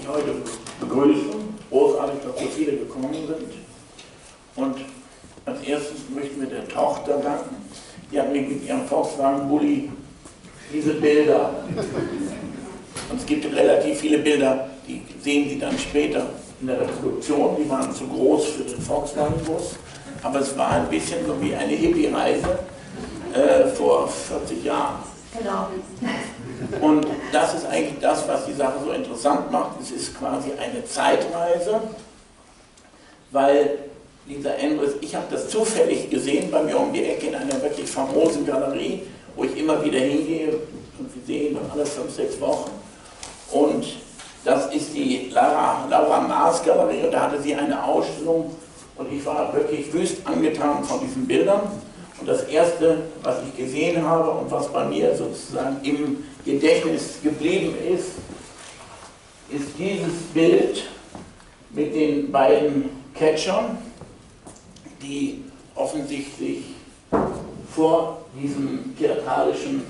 Sie heute begrüßen. Großartig, dass so viele gekommen sind. Und als erstes möchten wir der Tochter danken. Die hat mir mit ihrem Volkswagen Bulli diese Bilder. Und es gibt relativ viele Bilder, die sehen Sie dann später in der Reproduktion. Die waren zu groß für den Volkswagen-Bus. Aber es war ein bisschen so wie eine Hippie-Reise äh, vor 40 Jahren. Genau. Und das ist eigentlich das, was die Sache so interessant macht. Es ist quasi eine Zeitreise, weil dieser Endres, ich habe das zufällig gesehen bei mir um die Ecke in einer wirklich famosen Galerie, wo ich immer wieder hingehe und Sie sehen alle fünf, sechs Wochen. Und das ist die Laura, Laura Maas Galerie und da hatte sie eine Ausstellung und ich war wirklich wüst angetan von diesen Bildern. Und das Erste, was ich gesehen habe und was bei mir sozusagen im Gedächtnis geblieben ist, ist dieses Bild mit den beiden Catchern, die offensichtlich vor diesem theatralischen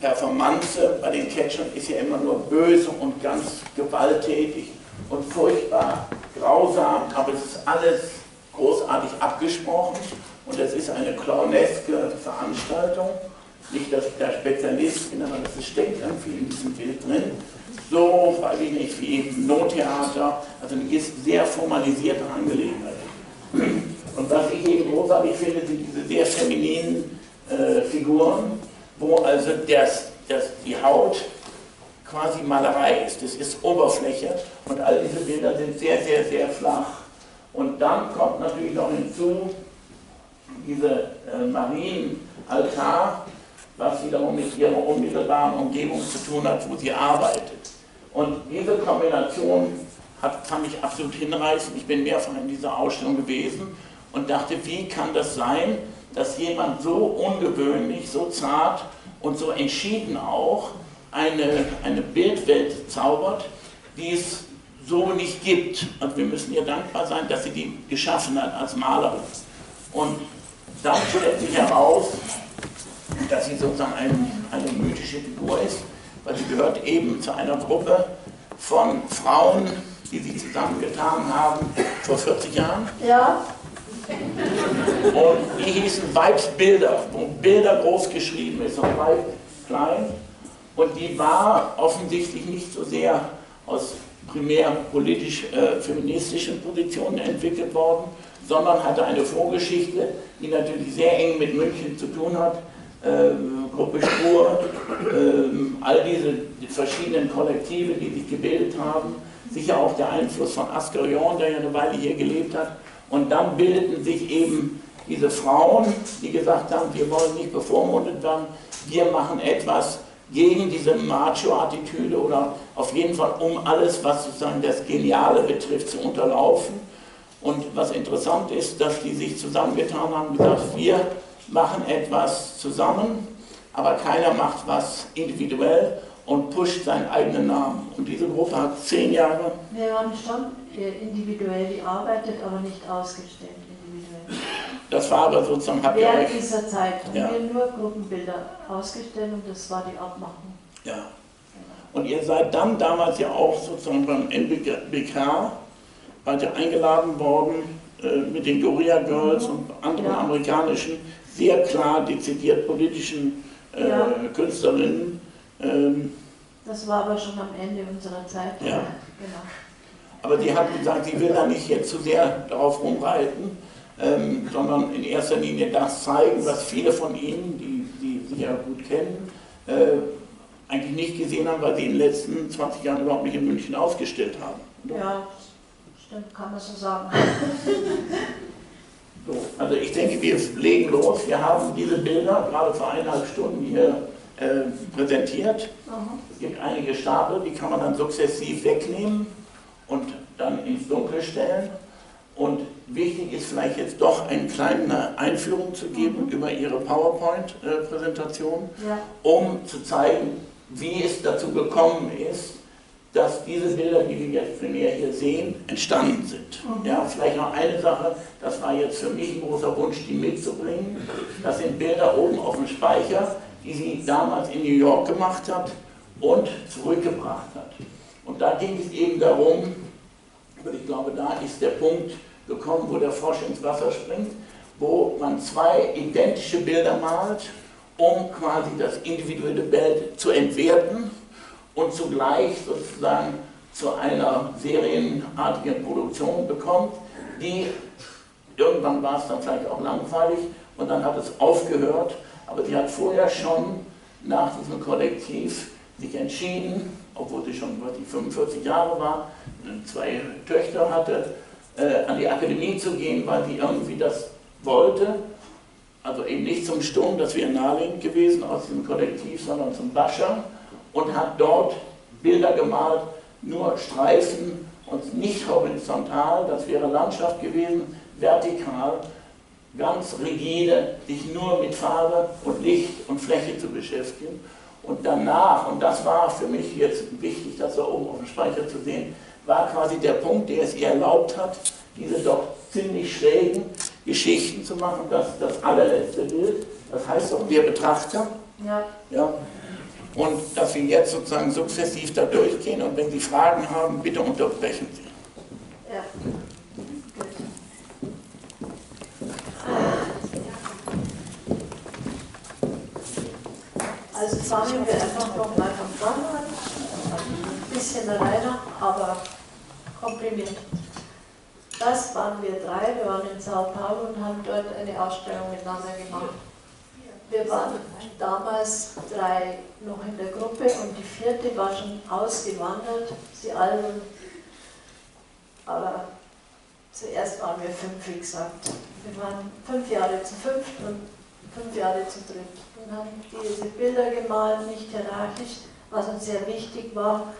Performance bei den Catchern ist ja immer nur böse und ganz gewalttätig und furchtbar grausam, aber es ist alles großartig abgesprochen und es ist eine clowneske Veranstaltung. Nicht, dass ich da Spezialist bin, aber es steckt irgendwie in diesem Bild drin. So, weiß ich nicht, wie Nottheater, also eine sehr formalisierte Angelegenheit. Und was ich eben großartig finde, sind diese sehr femininen äh, Figuren, wo also das, das, die Haut quasi Malerei ist. Das ist Oberfläche und all diese Bilder sind sehr, sehr, sehr flach. Und dann kommt natürlich noch hinzu, diese äh, Marienaltar, was wiederum mit ihrer unmittelbaren Umgebung zu tun hat, wo sie arbeitet. Und diese Kombination hat, fand ich absolut hinreißend. Ich bin mehrfach in dieser Ausstellung gewesen und dachte, wie kann das sein, dass jemand so ungewöhnlich, so zart und so entschieden auch eine, eine Bildwelt zaubert, die es so nicht gibt. Und wir müssen ihr dankbar sein, dass sie die geschaffen hat als Malerin. Und dann stellt sich heraus, dass sie sozusagen ein, eine mythische Figur ist, weil sie gehört eben zu einer Gruppe von Frauen, die sich zusammengetan haben vor 40 Jahren. Ja. Und die hießen Weibsbilder, wo Bilder groß geschrieben ist und Weib klein. Und die war offensichtlich nicht so sehr aus primär politisch-feministischen äh, Positionen entwickelt worden, sondern hatte eine Vorgeschichte, die natürlich sehr eng mit München zu tun hat. Äh, Gruppe Spur, äh, all diese die verschiedenen Kollektive, die sich gebildet haben, sicher auch der Einfluss von Ascarion, der ja eine Weile hier gelebt hat. Und dann bildeten sich eben diese Frauen, die gesagt haben, wir wollen nicht bevormundet werden, wir machen etwas gegen diese Macho-Attitüde oder auf jeden Fall um alles, was sozusagen das Geniale betrifft, zu unterlaufen. Und was interessant ist, dass die sich zusammengetan haben und gesagt, wir machen etwas zusammen, aber keiner macht was individuell und pusht seinen eigenen Namen. Und diese Gruppe hat zehn Jahre. Wir haben schon individuell gearbeitet, aber nicht ausgestellt individuell. Das war aber sozusagen, habt Während euch, dieser Zeit haben ja. wir nur Gruppenbilder ausgestellt und das war die Abmachung. Ja. Und ihr seid dann damals ja auch sozusagen beim NBK wart ihr eingeladen worden äh, mit den Gorilla Girls und anderen ja. amerikanischen, sehr klar dezidiert politischen äh, ja. Künstlerinnen. Ähm, das war aber schon am Ende unserer Zeit. Ja. Genau. Aber die hat gesagt, sie will da nicht jetzt zu sehr darauf rumreiten, ähm, sondern in erster Linie das zeigen, was viele von Ihnen, die, die Sie ja gut kennen, äh, eigentlich nicht gesehen haben, weil sie in den letzten 20 Jahren überhaupt nicht in München ausgestellt haben. Ja, stimmt, kann man so sagen. So, also ich denke, wir legen los. Wir haben diese Bilder gerade vor eineinhalb Stunden hier äh, präsentiert. Aha. Es gibt einige Stapel, die kann man dann sukzessiv wegnehmen und dann ins Dunkel stellen. Und wichtig ist vielleicht jetzt doch eine kleine Einführung zu geben mhm. über Ihre PowerPoint-Präsentation, ja. um zu zeigen, wie es dazu gekommen ist, dass diese Bilder, die wir jetzt primär hier sehen, entstanden sind. Ja, vielleicht noch eine Sache, das war jetzt für mich ein großer Wunsch, die mitzubringen. Das sind Bilder oben auf dem Speicher, die sie damals in New York gemacht hat und zurückgebracht hat. Und da ging es eben darum, und ich glaube, da ist der Punkt gekommen, wo der Frosch ins Wasser springt, wo man zwei identische Bilder malt, um quasi das individuelle Bild zu entwerten und zugleich sozusagen zu einer serienartigen Produktion bekommt, die irgendwann war es dann vielleicht auch langweilig und dann hat es aufgehört, aber sie hat vorher schon nach diesem Kollektiv sich entschieden, obwohl sie schon die 45 Jahre war, zwei Töchter hatte, äh, an die Akademie zu gehen, weil sie irgendwie das wollte. Also eben nicht zum Sturm, das wäre naheliegend gewesen aus diesem Kollektiv, sondern zum Bascher und hat dort Bilder gemalt, nur Streifen und nicht horizontal, das wäre Landschaft gewesen, vertikal, ganz rigide, sich nur mit Farbe und Licht und Fläche zu beschäftigen. Und danach, und das war für mich jetzt wichtig, das da oben auf dem Speicher zu sehen, war quasi der Punkt, der es ihr erlaubt hat, diese doch ziemlich schrägen Geschichten zu machen. Das ist das allerletzte Bild, das heißt auch wir Betrachter. Ja. ja. Und dass wir jetzt sozusagen sukzessiv da durchgehen und wenn Sie Fragen haben, bitte unterbrechen Sie. Ja. Also fangen wir einfach nochmal von vorne an. Ein bisschen alleine, aber komprimiert. Das waren wir drei, wir waren in Sao Paulo und haben dort eine Ausstellung miteinander gemacht. Wir waren damals drei noch in der Gruppe und die vierte war schon ausgewandert, sie alle. Aber zuerst waren wir fünf, wie gesagt. Wir waren fünf Jahre zu fünft und fünf Jahre zu dritt und haben diese Bilder gemalt, nicht hierarchisch, was uns sehr wichtig war,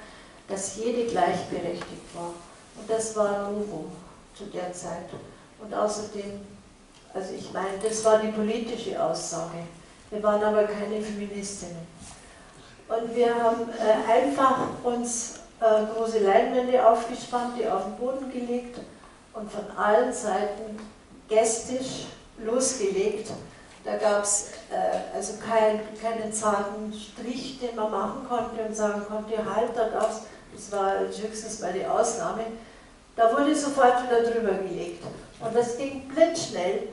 dass jede gleichberechtigt war. Und das war Novum zu der Zeit. Und außerdem, also ich meine, das war die politische Aussage. Wir waren aber keine Feministinnen. Und wir haben äh, einfach uns äh, große Leinwände aufgespannt, die auf den Boden gelegt und von allen Seiten gästisch losgelegt da gab es äh, also kein, keinen zarten Strich, den man machen konnte und sagen konnte, halt da darfst, das war höchstens mal die Ausnahme. Da wurde sofort wieder drüber gelegt. Und das ging blitzschnell.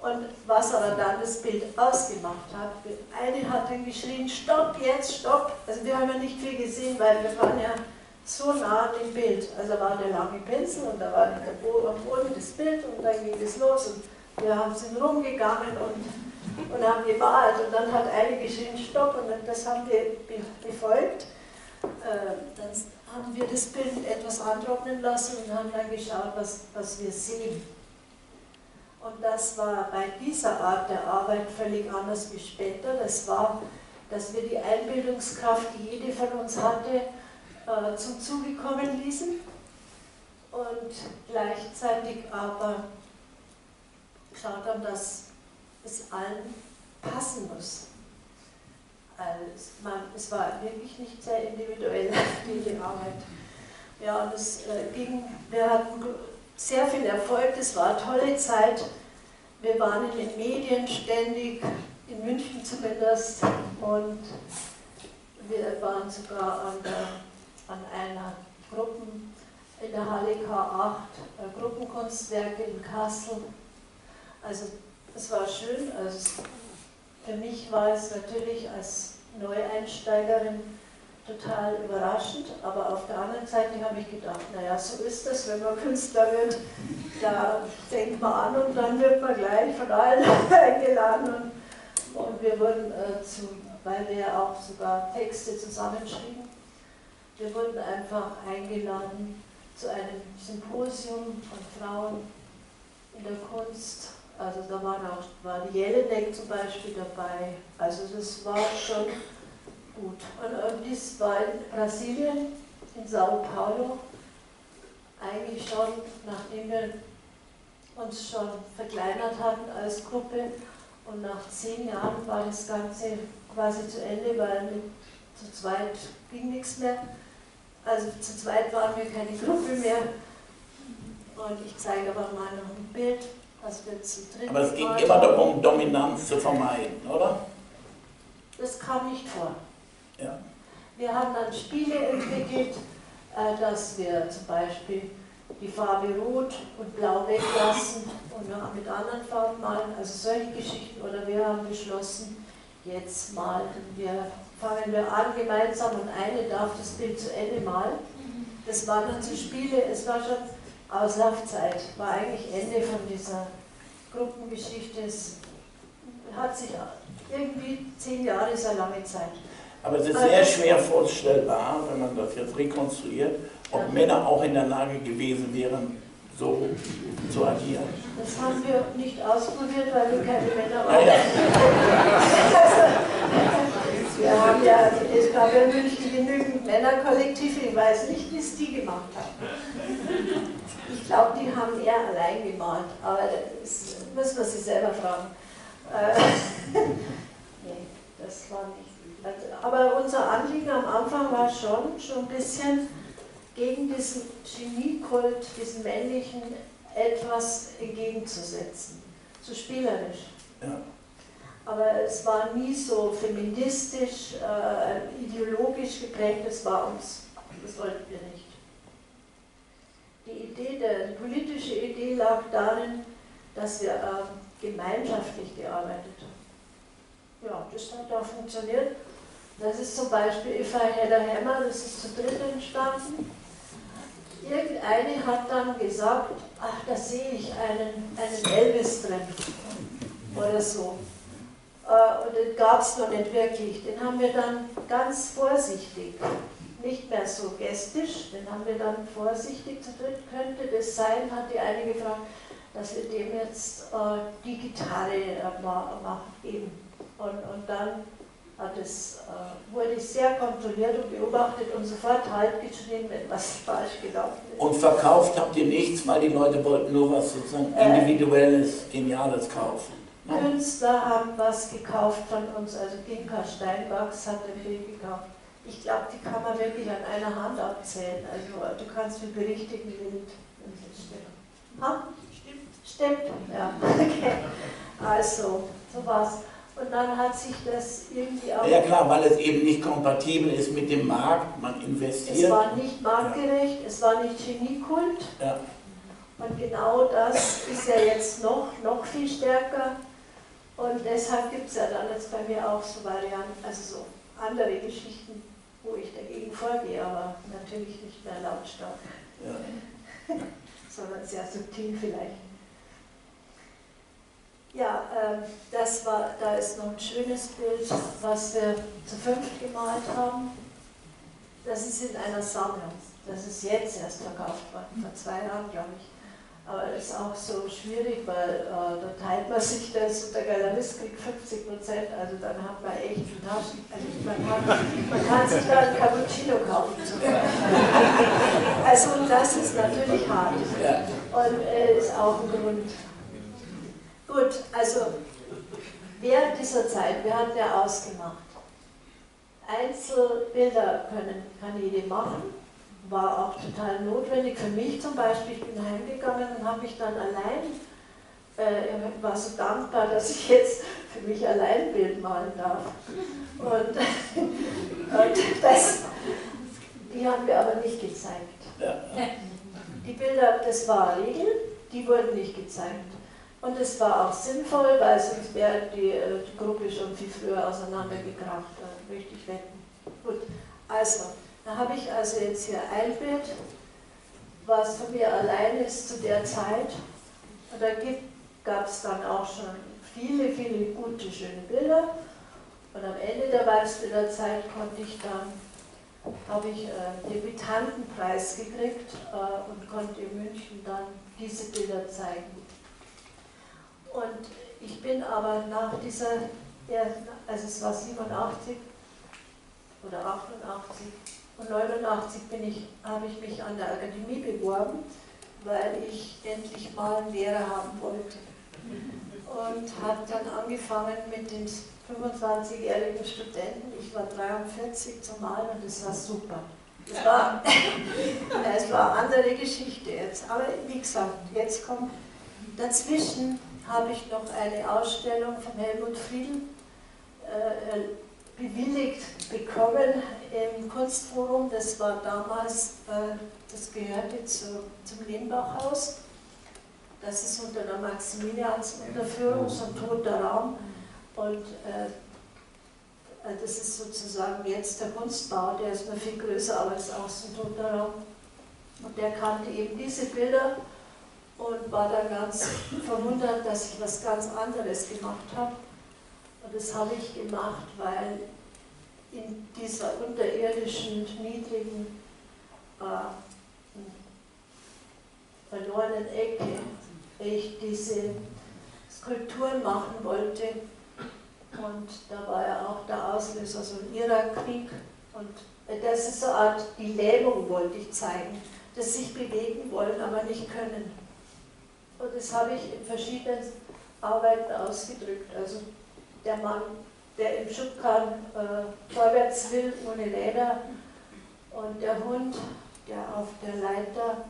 Und was aber dann das Bild ausgemacht hat, eine hat dann geschrien, stopp jetzt, stopp. Also wir haben ja nicht viel gesehen, weil wir waren ja so nah an dem Bild. Also da war der lange Pinsel und da war am Boden das Bild und dann ging es los und wir sind rumgegangen und und haben gemalt. Und dann hat eine geschrien, stopp, und das haben wir befolgt. Äh, dann haben wir das Bild etwas antrocknen lassen und haben dann geschaut, was, was wir sehen. Und das war bei dieser Art der Arbeit völlig anders wie später. Das war, dass wir die Einbildungskraft, die jede von uns hatte, äh, zum Zuge kommen ließen und gleichzeitig aber geschaut haben, dass es allen passen muss. Also man, es war wirklich nicht sehr individuell, diese Arbeit. Ja, und es äh, ging, wir hatten sehr viel Erfolg, es war eine tolle Zeit. Wir waren in den Medien ständig, in München zumindest, und wir waren sogar an, der, an einer Gruppen, in der Halle K8, äh, Gruppenkunstwerke in Kassel. Also es war schön. Also für mich war es natürlich als Neueinsteigerin total überraschend, aber auf der anderen Seite habe ich gedacht, naja, so ist es, wenn man Künstler wird, da fängt man an und dann wird man gleich von allen eingeladen und, und wir wurden, äh, zu, weil wir ja auch sogar Texte zusammenschrieben, wir wurden einfach eingeladen zu einem Symposium von Frauen in der Kunst also da waren auch, war die Jelinek zum Beispiel dabei. Also das war schon gut. Und, dies war in Brasilien, in Sao Paulo, eigentlich schon, nachdem wir uns schon verkleinert hatten als Gruppe. Und nach zehn Jahren war das Ganze quasi zu Ende, weil mit, zu zweit ging nichts mehr. Also zu zweit waren wir keine Gruppe mehr. Und ich zeige aber mal noch ein Bild aber es ging immer darum, Dominanz zu vermeiden, oder? Das kam nicht vor. Ja. Wir haben dann Spiele entwickelt, äh, dass wir zum Beispiel die Farbe Rot und Blau weglassen und mit anderen Farben malen, also solche Geschichten. Oder wir haben beschlossen, jetzt malen wir, fangen wir an gemeinsam und eine darf das Bild zu Ende malen. Das waren dann so Spiele, es war schon Auslaufzeit, war eigentlich Ende von dieser Gruppengeschichte. Es hat sich irgendwie zehn Jahre eine lange Zeit. Aber es ist sehr schwer vorstellbar, wenn man das jetzt rekonstruiert, ob. Männer auch in der Lage gewesen wären, so zu agieren. Das haben wir nicht ausprobiert, weil wir keine Männer waren. Ja, wir haben ja, es gab ja München genügend Männerkollektive, ich weiß nicht, wie es die gemacht haben. Ich glaube, die haben eher allein gemalt, aber das müssen wir sie selber fragen. Äh, nee, das war nicht. Aber unser Anliegen am Anfang war schon, schon ein bisschen gegen diesen Geniekult, diesen männlichen, etwas entgegenzusetzen. Zu spielerisch. Ja. Aber es war nie so feministisch, äh, ideologisch geprägt, das war uns. Das wollten wir nicht. Die Idee, der, die politische Idee lag darin, dass wir äh, gemeinschaftlich gearbeitet haben. Ja, das hat auch funktioniert. Das ist zum Beispiel If I Had a Hammer, das ist zu dritt entstanden. Irgendeine hat dann gesagt, ach, da sehe ich einen, einen Elvis drin oder so. Äh, und den gab es noch nicht wirklich. Den haben wir dann ganz vorsichtig, nicht mehr so gestisch, den haben wir dann vorsichtig zu dritt, könnte das sein, hat die eine gefragt, dass wir dem jetzt äh, die Gitarre äh, machen, geben. Und, und dann hat es, äh, wurde sehr kontrolliert und beobachtet und sofort halt geschrieben, wenn was falsch gelaufen ist. Und verkauft habt ihr nichts, weil die Leute wollten nur was sozusagen äh, individuelles, Geniales kaufen. Ne? Künstler haben was gekauft von uns, also Ginka Steinbachs hat ein Bild gekauft. Ich glaube, die kann man wirklich an einer Hand abzählen. Also du kannst mit berichtigen Bild, wenn es stimmt. Ha? Stimmt. Stimmt, ja. Okay. Also, so war's. Und dann hat sich das irgendwie auch. Ja, klar, weil es eben nicht kompatibel ist mit dem Markt, man investiert. Es war nicht marktgerecht, ja. es war nicht Geniekult. Ja. Und genau das ist ja jetzt noch, noch viel stärker. Und deshalb gibt es ja dann jetzt bei mir auch so Varianten, also so andere Geschichten, wo ich dagegen vorgehe, aber natürlich nicht mehr lautstark, ja. sondern sehr subtil vielleicht. Ja, äh, das war, da ist noch ein schönes Bild, was wir zu fünft gemalt haben. Das ist in einer Sammlung. Das ist jetzt erst verkauft worden, vor zwei Jahren, glaube ich. Aber das ist auch so schwierig, weil äh, da teilt man sich das und der Galerist kriegt 50 Prozent, also dann hat man echt einen Taschen. Also man, hat, man kann sich da ein Cappuccino kaufen. also das ist natürlich hart. Und äh, ist auch ein Grund, Gut, also während dieser Zeit, wir hatten ja ausgemacht, Einzelbilder können, kann jede machen, war auch total notwendig. Für mich zum Beispiel, ich bin heimgegangen und habe mich dann allein, äh, war so dankbar, dass ich jetzt für mich allein Bild malen darf. Und, und das, die haben wir aber nicht gezeigt. Die Bilder, das war Regel, die wurden nicht gezeigt. Und es war auch sinnvoll, weil sonst wäre die, äh, die Gruppe schon viel früher auseinandergekracht, äh, möchte ich wetten. Gut, also, da habe ich also jetzt hier ein Bild, was von mir allein ist zu der Zeit. Und da gab es dann auch schon viele, viele gute, schöne Bilder. Und am Ende der Weißbilderzeit konnte ich dann, habe ich einen äh, Debütantenpreis gekriegt äh, und konnte in München dann diese Bilder zeigen. Und ich bin aber nach dieser, also es war 87 oder 88 und 89 bin ich, habe ich mich an der Akademie beworben, weil ich endlich mal einen Lehrer haben wollte. Und habe dann angefangen mit dem 25-jährigen Studenten, ich war 43 zum Malen und es war super. Es war, es war eine andere Geschichte jetzt. Aber wie gesagt, jetzt kommt dazwischen habe ich noch eine Ausstellung von Helmut Friedl, äh, bewilligt bekommen im Kunstforum. Das war damals, äh, das gehörte zu, zum Lehmbachhaus. Das ist unter der Maximiliansunterführung, so ein toter Raum. Und äh, das ist sozusagen jetzt der Kunstbau, der ist nur viel größer, aber ist auch so ein toter Raum. Und der kannte eben diese Bilder und war dann ganz verwundert, dass ich was ganz anderes gemacht habe. Und das habe ich gemacht, weil in dieser unterirdischen, niedrigen, äh, verlorenen Ecke ich diese Skulpturen machen wollte. Und da war ja auch der Auslöser, so ein Irakkrieg. Und das ist so eine Art, die Lähmung wollte ich zeigen, dass sich bewegen wollen, aber nicht können. Und das habe ich in verschiedenen Arbeiten ausgedrückt. Also der Mann, der im Schubkarren äh, vorwärts will, ohne Leder, und der Hund, der auf der Leiter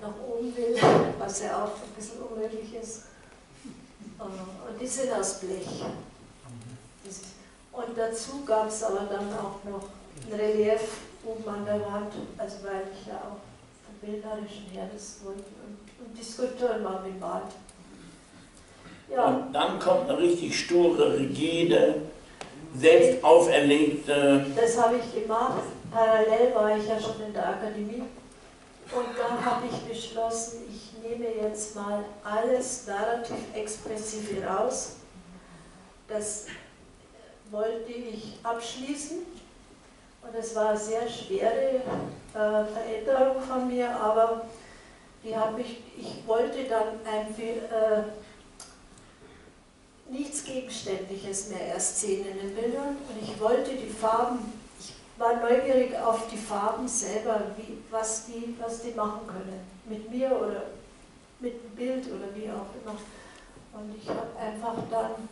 nach oben will, was ja auch ein bisschen unmöglich ist. Äh, und die sind aus Blech. Und dazu gab es aber dann auch noch ein Relief oben an der Wand, also weil ich ja auch vom Bildnerischen her das. Waren im Wald. Ja. Und dann kommt eine richtig sture, rigide, selbst auferlegte. Das habe ich gemacht. Parallel war ich ja schon in der Akademie. Und dann habe ich beschlossen, ich nehme jetzt mal alles narrativ expressive raus. Das wollte ich abschließen. Und es war eine sehr schwere äh, Veränderung von mir, aber die habe ich, ich wollte dann ein, äh, nichts Gegenständliches mehr erst sehen in den Bildern und ich wollte die Farben, ich war neugierig auf die Farben selber, wie, was, die, was die machen können, mit mir oder mit dem Bild oder wie auch immer. Und ich habe einfach dann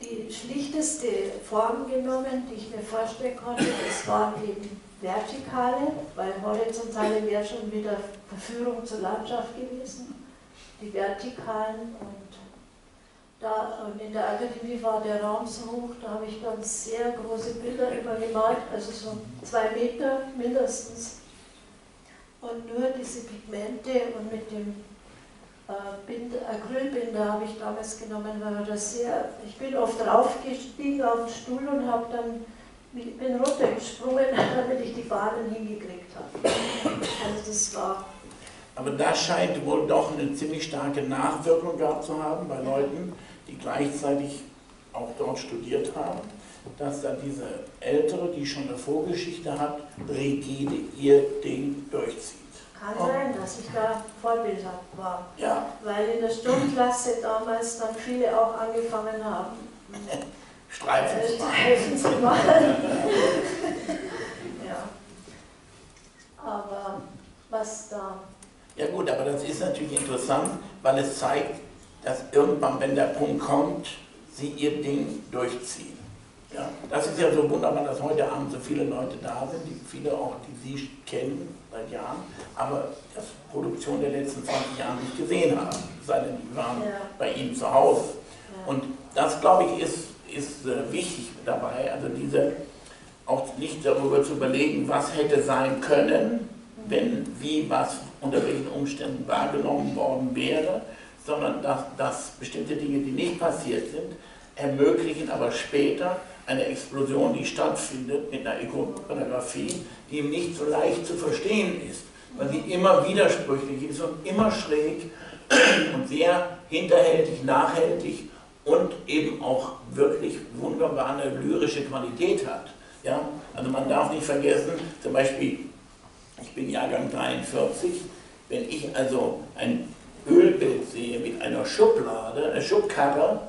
die schlichteste Form genommen, die ich mir vorstellen konnte. Das waren eben vertikale, weil horizontale wäre schon wieder Verführung zur Landschaft gewesen. Die vertikalen und da und in der Akademie war der Raum so hoch, da habe ich dann sehr große Bilder immer gemalt, also so zwei Meter mindestens. Und nur diese Pigmente und mit dem Bind, Acrylbinder habe ich damals genommen, weil das sehr, ich bin oft draufgestiegen auf den Stuhl und habe dann, bin runtergesprungen, damit ich die Bahnen hingekriegt habe. Also das war... Aber das scheint wohl doch eine ziemlich starke Nachwirkung gehabt zu haben bei Leuten, die gleichzeitig auch dort studiert haben, dass da diese Ältere, die schon eine Vorgeschichte hat, rigide ihr Ding durchzieht. Kann sein, dass ich da Vorbilder war. Ja. Weil in der Stundenklasse damals dann viele auch angefangen haben. Streifen zu machen. Streifen zu machen. ja. Aber was da. Ja gut, aber das ist natürlich interessant, weil es zeigt, dass irgendwann, wenn der Punkt kommt, sie ihr Ding durchziehen. Ja, das ist ja so wunderbar, dass heute Abend so viele Leute da sind, die viele auch, die Sie kennen seit Jahren, aber das Produktion der letzten 20 Jahre nicht gesehen haben, sei denn die waren ja. bei Ihnen zu Hause. Ja. Und das, glaube ich, ist, ist wichtig dabei, also diese auch nicht darüber zu überlegen, was hätte sein können, wenn, wie, was, unter welchen Umständen wahrgenommen worden wäre, sondern dass, dass bestimmte Dinge, die nicht passiert sind, ermöglichen aber später eine Explosion, die stattfindet mit einer Ikonografie, die ihm nicht so leicht zu verstehen ist, weil sie immer widersprüchlich ist und immer schräg und sehr hinterhältig, nachhältig und eben auch wirklich wunderbar eine lyrische Qualität hat. Ja? Also man darf nicht vergessen, zum Beispiel, ich bin Jahrgang 43, wenn ich also ein Ölbild sehe mit einer Schublade, einer Schubkarre,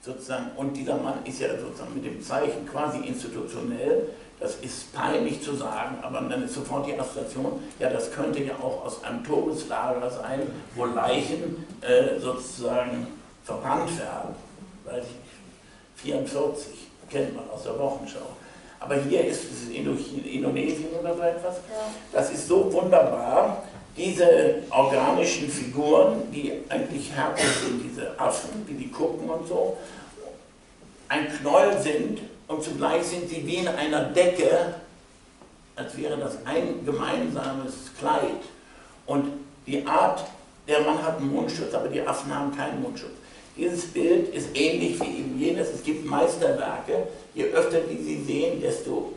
sozusagen, und dieser Mann ist ja sozusagen mit dem Zeichen quasi institutionell, das ist peinlich zu sagen, aber dann ist sofort die Assoziation, ja, das könnte ja auch aus einem Todeslager sein, wo Leichen äh, sozusagen verbrannt werden. Weiß ich 44, kennt man aus der Wochenschau. Aber hier ist es Indonesien oder so etwas. Das ist so wunderbar, diese organischen Figuren, die eigentlich herzlich sind, diese Affen, wie die gucken und so, ein Knäuel sind und zugleich sind sie wie in einer Decke, als wäre das ein gemeinsames Kleid. Und die Art, der Mann hat einen Mundschutz, aber die Affen haben keinen Mundschutz. Dieses Bild ist ähnlich wie eben jenes. Es gibt Meisterwerke. Je öfter die Sie sehen, desto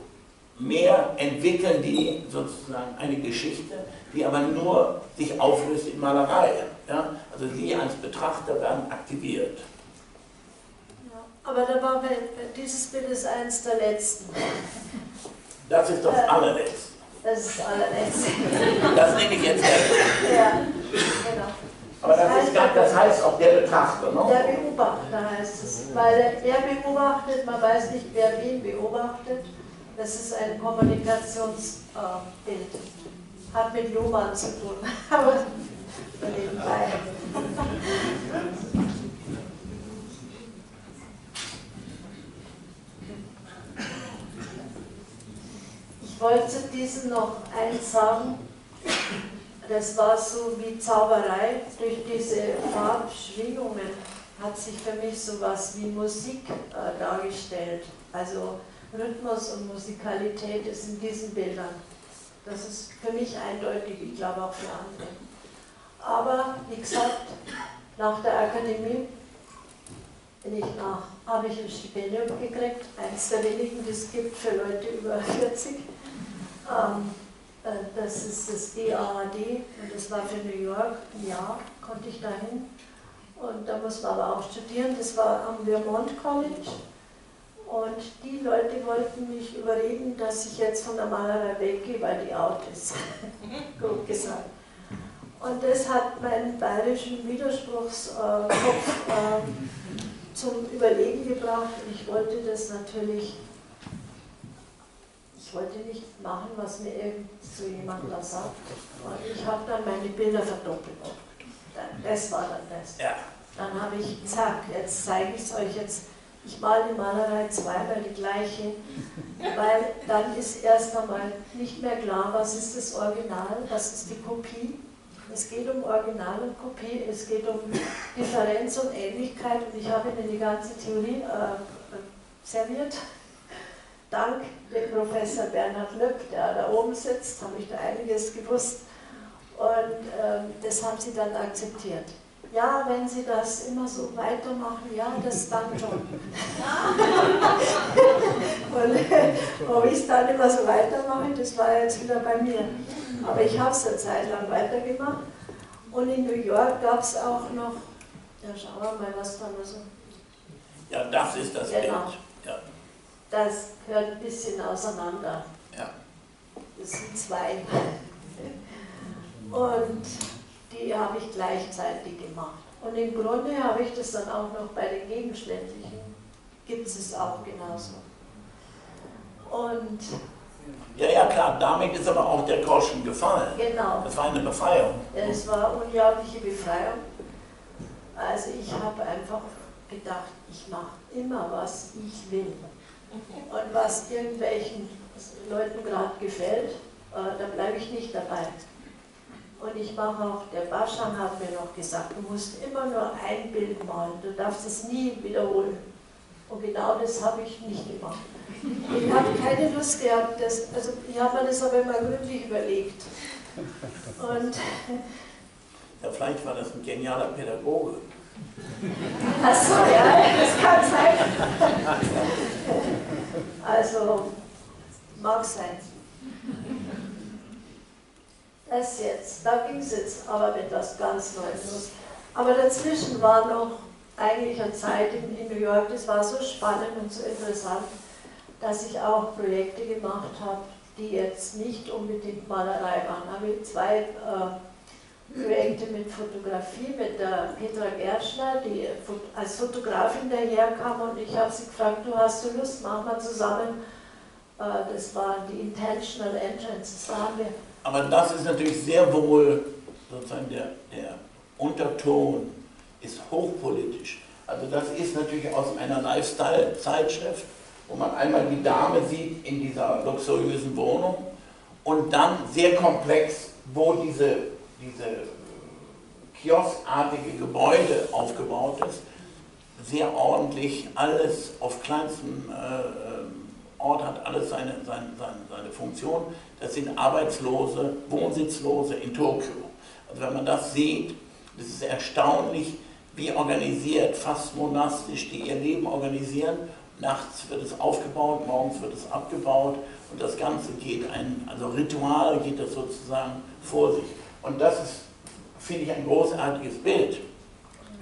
mehr entwickeln die sozusagen eine Geschichte, die aber nur sich auflöst in Malerei. Ja? Also Sie als Betrachter werden aktiviert. Ja, aber da war dieses Bild ist eines der letzten. Das ist das äh, allerletzte. Das ist das allerletzte. Das nehme ich jetzt her. Ja, genau. Aber das, heißt, gar, das heißt auch der Betrachter, ne? Der Beobachter heißt es. Weil er beobachtet, man weiß nicht, wer wen beobachtet. Das ist ein Kommunikationsbild. Hat mit Luhmann zu tun. Aber nebenbei. Ich wollte zu diesem noch eins sagen. Das war so wie Zauberei. Durch diese Farbschwingungen hat sich für mich so etwas wie Musik äh, dargestellt. Also Rhythmus und Musikalität ist in diesen Bildern. Das ist für mich eindeutig, ich glaube auch für andere. Aber wie gesagt, nach der Akademie bin ich nach, habe ich ein Stipendium gekriegt, eines der wenigen, die es gibt für Leute über 40. Ähm, äh, das ist das DAAD und das war für New York ein Jahr, konnte ich dahin. Und da muss man aber auch studieren, das war am Vermont College. Und die Leute wollten mich überreden, dass ich jetzt von der Malerei weggehe, weil die out ist. Gut gesagt. Und das hat meinen bayerischen Widerspruchskopf äh, zum Überlegen gebracht. Ich wollte das natürlich, ich wollte nicht machen, was mir irgend so jemand da sagt. Und ich habe dann meine Bilder verdoppelt. Das war dann das. Dann habe ich, zack, jetzt zeige ich es euch jetzt ich male die Malerei zweimal die gleiche, weil dann ist erst einmal nicht mehr klar, was ist das Original, was ist die Kopie. Es geht um Original und Kopie, es geht um Differenz und Ähnlichkeit und ich habe Ihnen die ganze Theorie äh, serviert. Dank dem Professor Bernhard Löck, der da oben sitzt, habe ich da einiges gewusst und äh, das haben sie dann akzeptiert ja, wenn Sie das immer so weitermachen, ja, das dann schon. und ob ich es dann immer so weitermache, das war jetzt wieder bei mir. Aber ich habe es eine Zeit lang weitergemacht. Und in New York gab es auch noch, ja, schauen wir mal, was da noch so. Ja, das ist das genau. Bild. Ja. Das gehört ein bisschen auseinander. Ja. Das sind zwei. Und die habe ich gleichzeitig gemacht. Und im Grunde habe ich das dann auch noch bei den Gegenständlichen, gibt es auch genauso. Und ja, ja, klar, damit ist aber auch der Groschen gefallen. Genau. Das war eine Befreiung. Es war eine unglaubliche Befreiung. Also ich habe einfach gedacht, ich mache immer, was ich will. Und was irgendwelchen Leuten gerade gefällt, äh, da bleibe ich nicht dabei. Und ich mache auch, der Baschan hat mir noch gesagt, du musst immer nur ein Bild malen, du darfst es nie wiederholen. Und genau das habe ich nicht gemacht. Ich habe keine Lust gehabt, das, also ich habe mir das aber immer gründlich überlegt. Und ja, vielleicht war das ein genialer Pädagoge. Achso, ja, das kann sein. Also, mag sein. Das jetzt, da ging es jetzt aber mit etwas ganz Neues los. Aber dazwischen war noch eigentlich eine Zeit in, in, New York, das war so spannend und so interessant, dass ich auch Projekte gemacht habe, die jetzt nicht unbedingt Malerei waren. Da habe ich zwei äh, Projekte mit Fotografie, mit der Petra Gerschner, die als Fotografin daherkam und ich habe sie gefragt, du hast du Lust, machen wir zusammen. Äh, das waren die Intentional Entrances, da haben wir aber das ist natürlich sehr wohl, sozusagen der, der Unterton ist hochpolitisch. Also das ist natürlich aus einer Lifestyle-Zeitschrift, wo man einmal die Dame sieht in dieser luxuriösen Wohnung und dann sehr komplex, wo diese, diese kioskartige Gebäude aufgebaut ist. sehr ordentlich, alles auf kleinstem äh, Ort hat alles seine, seine, seine, seine Funktion. Das sind Arbeitslose, Wohnsitzlose in Tokio. Also wenn man das sieht, das ist erstaunlich, wie organisiert, fast monastisch, die ihr Leben organisieren. Nachts wird es aufgebaut, morgens wird es abgebaut und das Ganze geht ein, also Ritual geht das sozusagen vor sich. Und das ist, finde ich, ein großartiges Bild.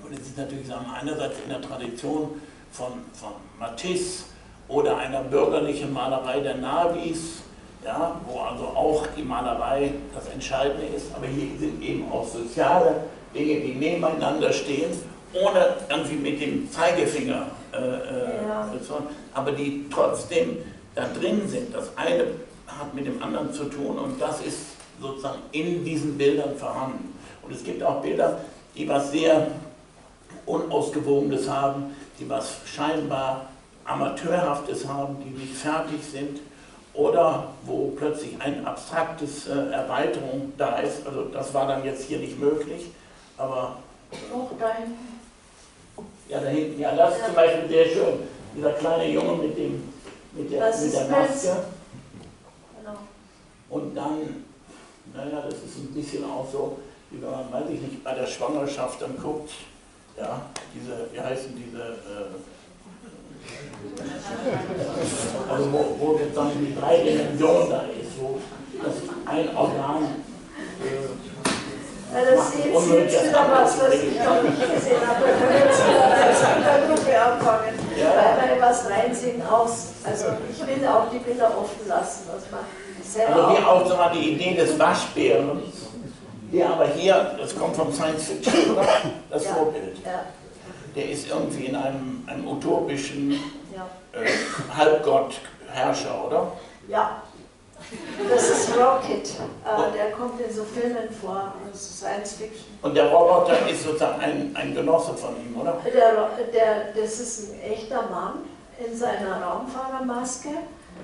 Und es ist natürlich sagen einerseits in der Tradition von, von Matisse oder einer bürgerlichen Malerei der Navis, ja, wo also auch die Malerei das Entscheidende ist, aber hier sind eben auch soziale Dinge, die nebeneinander stehen, ohne irgendwie mit dem Zeigefinger, äh, äh ja. aber die trotzdem da drin sind. Das eine hat mit dem anderen zu tun und das ist sozusagen in diesen Bildern vorhanden. Und es gibt auch Bilder, die was sehr Unausgewogenes haben, die was scheinbar Amateurhaftes haben, die nicht fertig sind oder wo plötzlich ein abstraktes äh, Erweiterung da ist. Also das war dann jetzt hier nicht möglich, aber... Auch da hinten. Ja, da hinten. Ja, das ist zum Beispiel sehr schön. Dieser kleine Junge mit, dem, mit der, mit der Maske. Genau. Und dann, naja, das ist ein bisschen auch so, wie wenn man, weiß ich nicht, bei der Schwangerschaft dann guckt, ja, diese, wie heißen diese... Äh, also wo, wo sozusagen die drei Dimensionen da ist, wo das ein Organ äh, ja, das ist jetzt wieder was, was ich noch nicht gesehen habe. Da können wir jetzt in der Gruppe anfangen, weil wir was reinziehen aus. Also ich will auch die Bilder offen lassen, was man Also wie auch so mal die Idee des Waschbären. Ja, aber hier, das kommt vom Science Fiction, das ja. Vorbild. Ja. Der ist irgendwie in einem, einem utopischen ja. äh, Halbgott-Herrscher, oder? Ja, das ist Rocket. Äh, der kommt in so Filmen vor, das ist Science Fiction. Und der Roboter ist sozusagen ein, ein Genosse von ihm, oder? Der, der, das ist ein echter Mann in seiner Raumfahrermaske,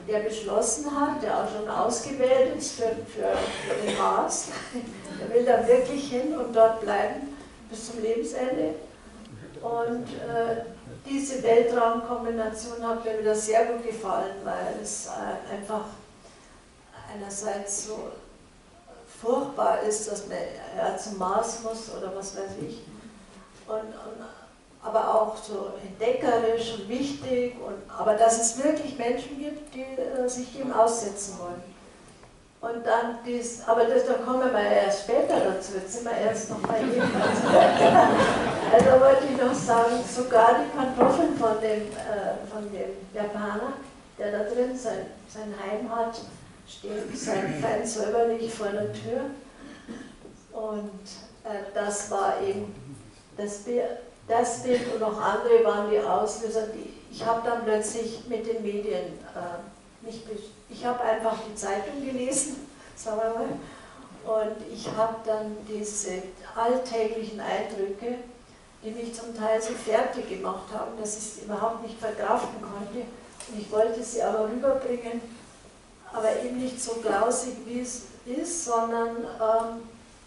der beschlossen hat, der auch schon ausgewählt ist für, für, für den Mars. Der will da wirklich hin und dort bleiben bis zum Lebensende. Und äh, diese Weltraumkombination hat mir wieder sehr gut gefallen, weil es äh, einfach einerseits so furchtbar ist, dass man ja, zum Mars muss oder was weiß ich, und, und, aber auch so entdeckerisch und wichtig, und, aber dass es wirklich Menschen gibt, die äh, sich dem aussetzen wollen. Und dann dies, aber das, da kommen wir erst später dazu, jetzt sind wir erst noch bei jedem. also wollte ich noch sagen, sogar die Pantoffeln von dem, äh, von dem Japaner, der da drin sein, sein Heim hat, stehen sein fein säuberlich vor der Tür. Und äh, das war eben das Bild, das Bild und noch andere waren die Auslöser. Ich habe dann plötzlich mit den Medien äh, mich ich habe einfach die Zeitung gelesen, sagen wir mal, und ich habe dann diese alltäglichen Eindrücke, die mich zum Teil so fertig gemacht haben, dass ich es überhaupt nicht verkraften konnte. Und ich wollte sie aber rüberbringen, aber eben nicht so grausig, wie es ist, sondern ähm,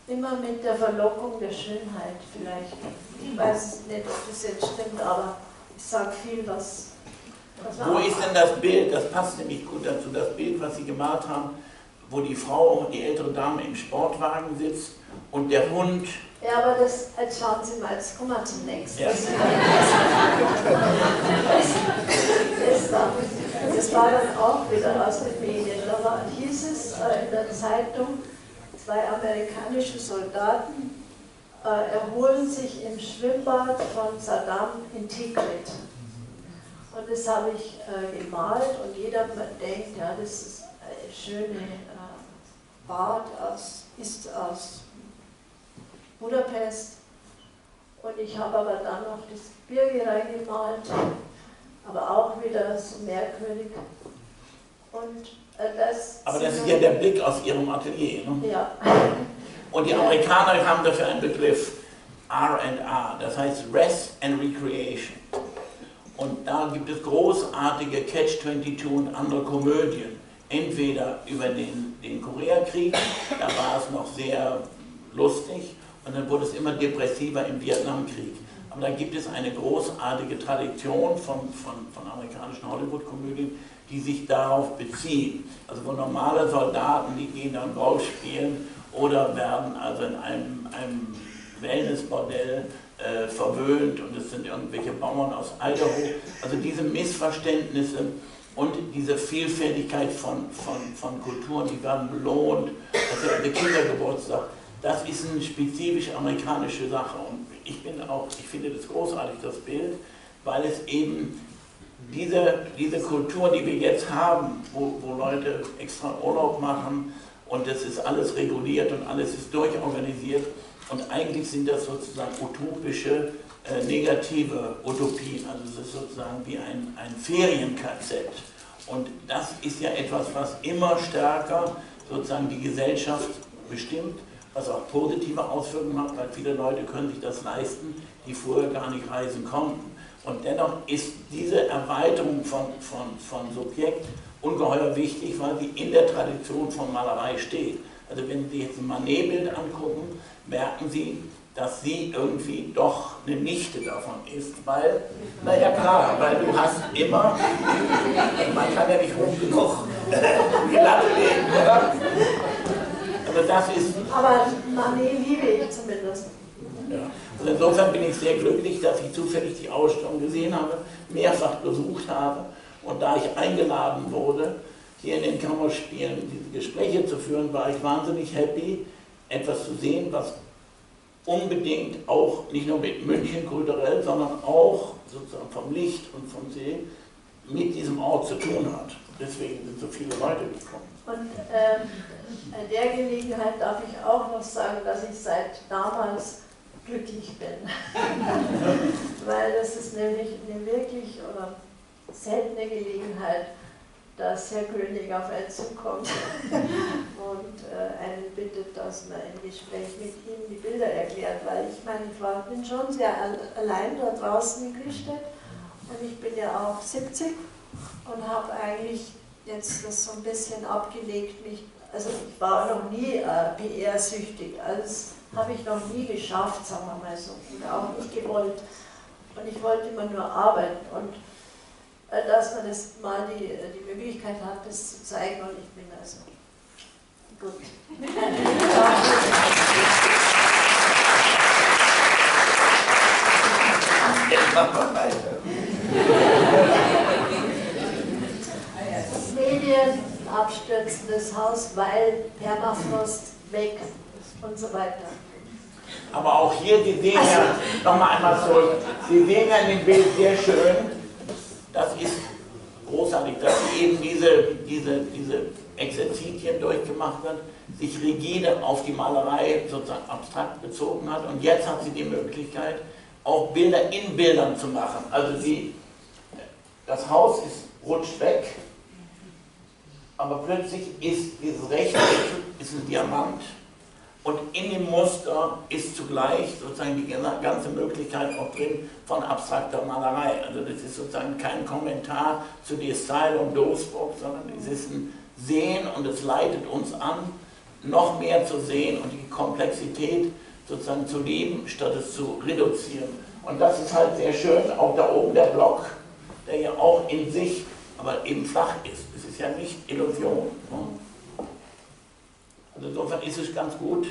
immer mit der Verlockung der Schönheit vielleicht. Ich weiß nicht, ob das jetzt stimmt, aber ich sage viel, was wo ist denn das Bild, das passt nämlich gut dazu, das Bild, was Sie gemalt haben, wo die Frau, die ältere Dame im Sportwagen sitzt und der Hund... Ja, aber das, jetzt schauen Sie mal, jetzt kommen wir zum nächsten. Ja. Das, das, war dann auch wieder aus den Medien. Da war, hieß es äh, in der Zeitung, zwei amerikanische Soldaten erholen sich im Schwimmbad von Saddam in Tikrit. Und das habe ich äh, gemalt und jeder denkt, ja, das ist ein schönes äh, Bad aus, ist aus Budapest. Und ich habe aber dann noch das Birge reingemalt, aber auch wieder so merkwürdig. Und äh, das aber das ist ja der Blick aus Ihrem Atelier. Ne? Ja. Und die Amerikaner haben dafür einen Begriff R&R, das heißt Rest and Recreation. Und da gibt es großartige Catch-22 und andere Komödien. Entweder über den, den Koreakrieg, da war es noch sehr lustig, und dann wurde es immer depressiver im Vietnamkrieg. Aber da gibt es eine großartige Tradition von, von, von amerikanischen Hollywood-Komödien, die sich darauf beziehen. Also wo normale Soldaten, die gehen dann Golf spielen oder werden also in einem, einem Wellnessbordell äh, verwöhnt und es sind irgendwelche Bauern aus Idaho. Also diese Missverständnisse und diese Vielfältigkeit von, von, von Kulturen, die werden belohnt. Also der Kindergeburtstag, das ist eine spezifisch amerikanische Sache. Und ich bin auch, ich finde das großartig, das Bild, weil es eben diese, diese Kultur, die wir jetzt haben, wo, wo Leute extra Urlaub machen und das ist alles reguliert und alles ist durchorganisiert und eigentlich sind das sozusagen utopische, äh, negative Utopien, also es ist sozusagen wie ein, ein Ferien-KZ. Und das ist ja etwas, was immer stärker sozusagen die Gesellschaft bestimmt, was auch positive Auswirkungen hat, weil viele Leute können sich das leisten, die vorher gar nicht reisen konnten. Und dennoch ist diese Erweiterung von, von, von Subjekt ungeheuer wichtig, weil sie in der Tradition von Malerei steht. Also wenn Sie jetzt ein Manet-Bild angucken, merken Sie, dass sie irgendwie doch eine Nichte davon ist, weil, naja klar, weil du hast immer, man kann ja nicht hoch genug die Latte legen, oder? Also das ist... Aber Manet liebe ich zumindest. Ja. Also insofern bin ich sehr glücklich, dass ich zufällig die Ausstellung gesehen habe, mehrfach besucht habe und da ich eingeladen wurde, hier in den Kammerspielen diese Gespräche zu führen, war ich wahnsinnig happy, etwas zu sehen, was unbedingt auch nicht nur mit München kulturell, sondern auch sozusagen vom Licht und vom See mit diesem Ort zu tun hat. Deswegen sind so viele Leute gekommen. Und ähm, an der Gelegenheit darf ich auch noch sagen, dass ich seit damals glücklich bin. Weil das ist nämlich eine wirklich oder seltene Gelegenheit, dass Herr König auf einen zukommt und äh, einen bittet, dass man im Gespräch mit ihm die Bilder erklärt, weil ich meine, ich war, bin schon sehr allein da draußen in Griestedt und ich bin ja auch 70 und habe eigentlich jetzt das so ein bisschen abgelegt, mich, also ich war noch nie äh, PR-süchtig, das habe ich noch nie geschafft, sagen wir mal so, und auch nicht gewollt. Und ich wollte immer nur arbeiten und dass man das mal die, äh, die Möglichkeit hat, das zu zeigen und ich bin also gut. Jetzt machen wir weiter. Medien, abstürzendes Haus, weil Permafrost weg und so weiter. Aber auch hier, Sie sehen ja, nochmal einmal zurück, Sie sehen ja in dem Bild sehr schön, das ist großartig, dass sie eben diese, diese, diese Exerzitien durchgemacht hat, sich rigide auf die Malerei sozusagen abstrakt bezogen hat und jetzt hat sie die Möglichkeit, auch Bilder in Bildern zu machen. Also sie, das Haus ist, rutscht weg, aber plötzlich ist dieses rechte ist ein Diamant und in dem Muster ist zugleich sozusagen die ganze Möglichkeit auch drin von abstrakter Malerei. Also das ist sozusagen kein Kommentar zu der Style und Dosburg, sondern es ist ein Sehen und es leitet uns an, noch mehr zu sehen und die Komplexität sozusagen zu lieben, statt es zu reduzieren. Und das ist halt sehr schön, auch da oben der Block, der ja auch in sich, aber eben flach ist. Es ist ja nicht Illusion. Ne? Also insofern ist es ganz gut,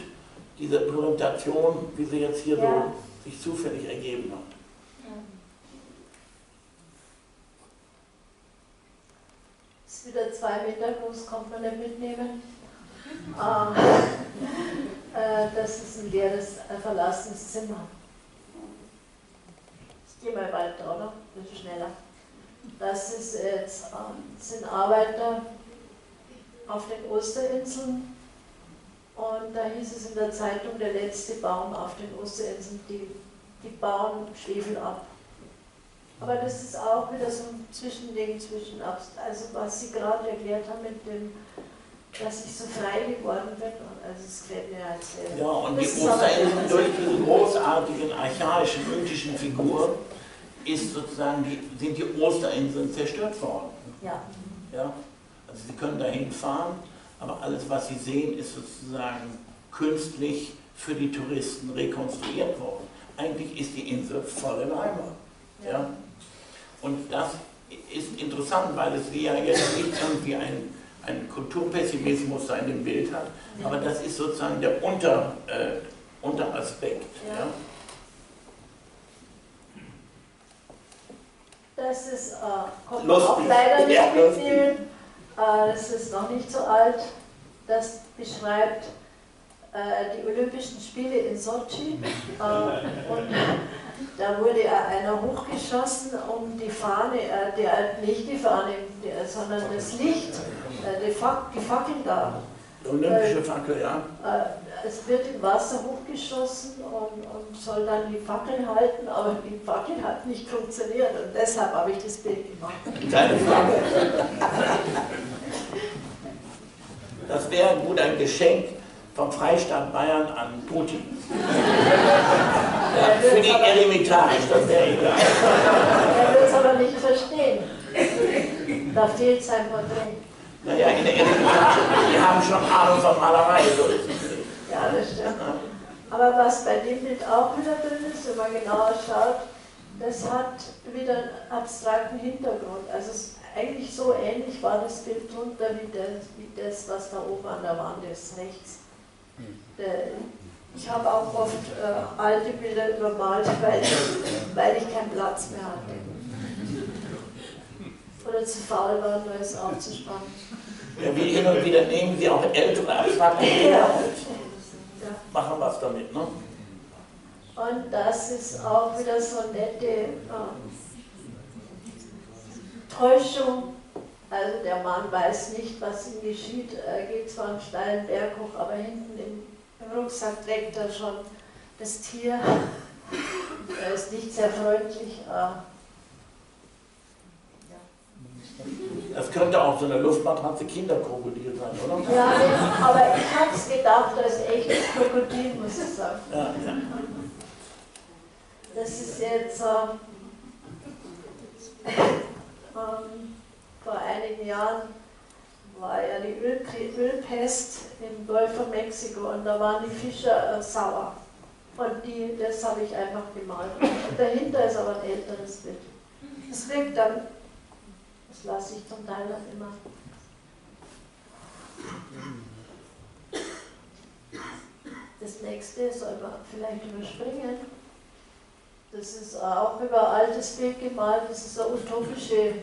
diese Präsentation, wie sie jetzt hier ja. so sich zufällig ergeben hat. Ist wieder zwei Meter groß, kommt man nicht mitnehmen. Ah, äh, das ist ein leeres, ein verlassenes Zimmer. Ich gehe mal weiter, oder? Ein bisschen schneller. Das ist jetzt, äh, sind Arbeiter auf den Osterinseln und da hieß es in der Zeitung, der letzte Baum auf den Osterinseln, die, die bauen Schwefel ab. Aber das ist auch wieder so ein Zwischending zwischen, also was Sie gerade erklärt haben mit dem, dass ich so frei geworden bin. Also es gefällt mir halt sehr. Ja, und die Osterinseln durch diese großartigen archaischen, mythischen Figuren ist sozusagen die, sind die Osterinseln zerstört worden. Ja. ja. Also Sie können dahin fahren aber alles, was Sie sehen, ist sozusagen künstlich für die Touristen rekonstruiert worden. eigentlich ist die Insel voll im Eimer. Ja? Und das ist interessant, weil es ja jetzt nicht irgendwie ein, ein Kulturpessimismus da in dem Bild hat, aber das ist sozusagen der Unter, äh, Unteraspekt. Ja. ja. Das ist, äh, kommt auch leider nicht ja. Äh, das ist noch nicht so alt. Das beschreibt äh, die Olympischen Spiele in Sochi. Äh, und da wurde einer hochgeschossen, um die Fahne, äh, die, nicht die Fahne, sondern das Licht, die, Fackel da. Olympische Fackel, ja. Es wird im Wasser hochgeschossen und, und soll dann die Fackel halten, aber die Fackel hat nicht funktioniert und deshalb habe ich das Bild gemacht. Keine Frage. Das wäre gut ein Geschenk vom Freistaat Bayern an Putin. ja, für die Eremitage, das wäre egal. Er wird es aber nicht verstehen. Da fehlt sein Porträt. Naja, in Eremitage, die haben schon Ahnung von Malerei, so. Ja, das stimmt. Aber was bei dem Bild auch wieder drin ist, wenn man genauer schaut, das hat wieder einen abstrakten Hintergrund. Also eigentlich so ähnlich war das Bild drunter wie das, wie das, was da oben an der Wand ist, rechts. Äh, ich habe auch oft äh, alte Bilder übermalt, weil, weil ich keinen Platz mehr hatte. Oder zu faul war, Neues aufzuspannen. Ja, wie hin und wieder nehmen Sie auch ältere Bilder ja. und machen was damit. Ne? Und das ist auch wieder so nette äh, Täuschung also der Mann weiß nicht, was ihm geschieht. Er geht zwar einen steilen Berg hoch, aber hinten im, im Rucksack trägt er schon das Tier. Er ist nicht sehr freundlich. Äh, das könnte auch so eine Luftmatratze Kinderkrokodil sein, oder? Ja, aber ich habe es gedacht, ist echtes Krokodil, muss ich sagen. Ja, ja. Das ist jetzt äh, ähm, vor einigen Jahren war ja die Ölpest im Golf von Mexiko und da waren die Fischer äh, sauer. Und die, das habe ich einfach gemalt. Und dahinter ist aber ein älteres Bild. Das wirkt dann, das lasse ich zum Teil dann immer. Das nächste soll man vielleicht überspringen. Das ist auch über altes Bild gemalt, das ist eine utopische äh,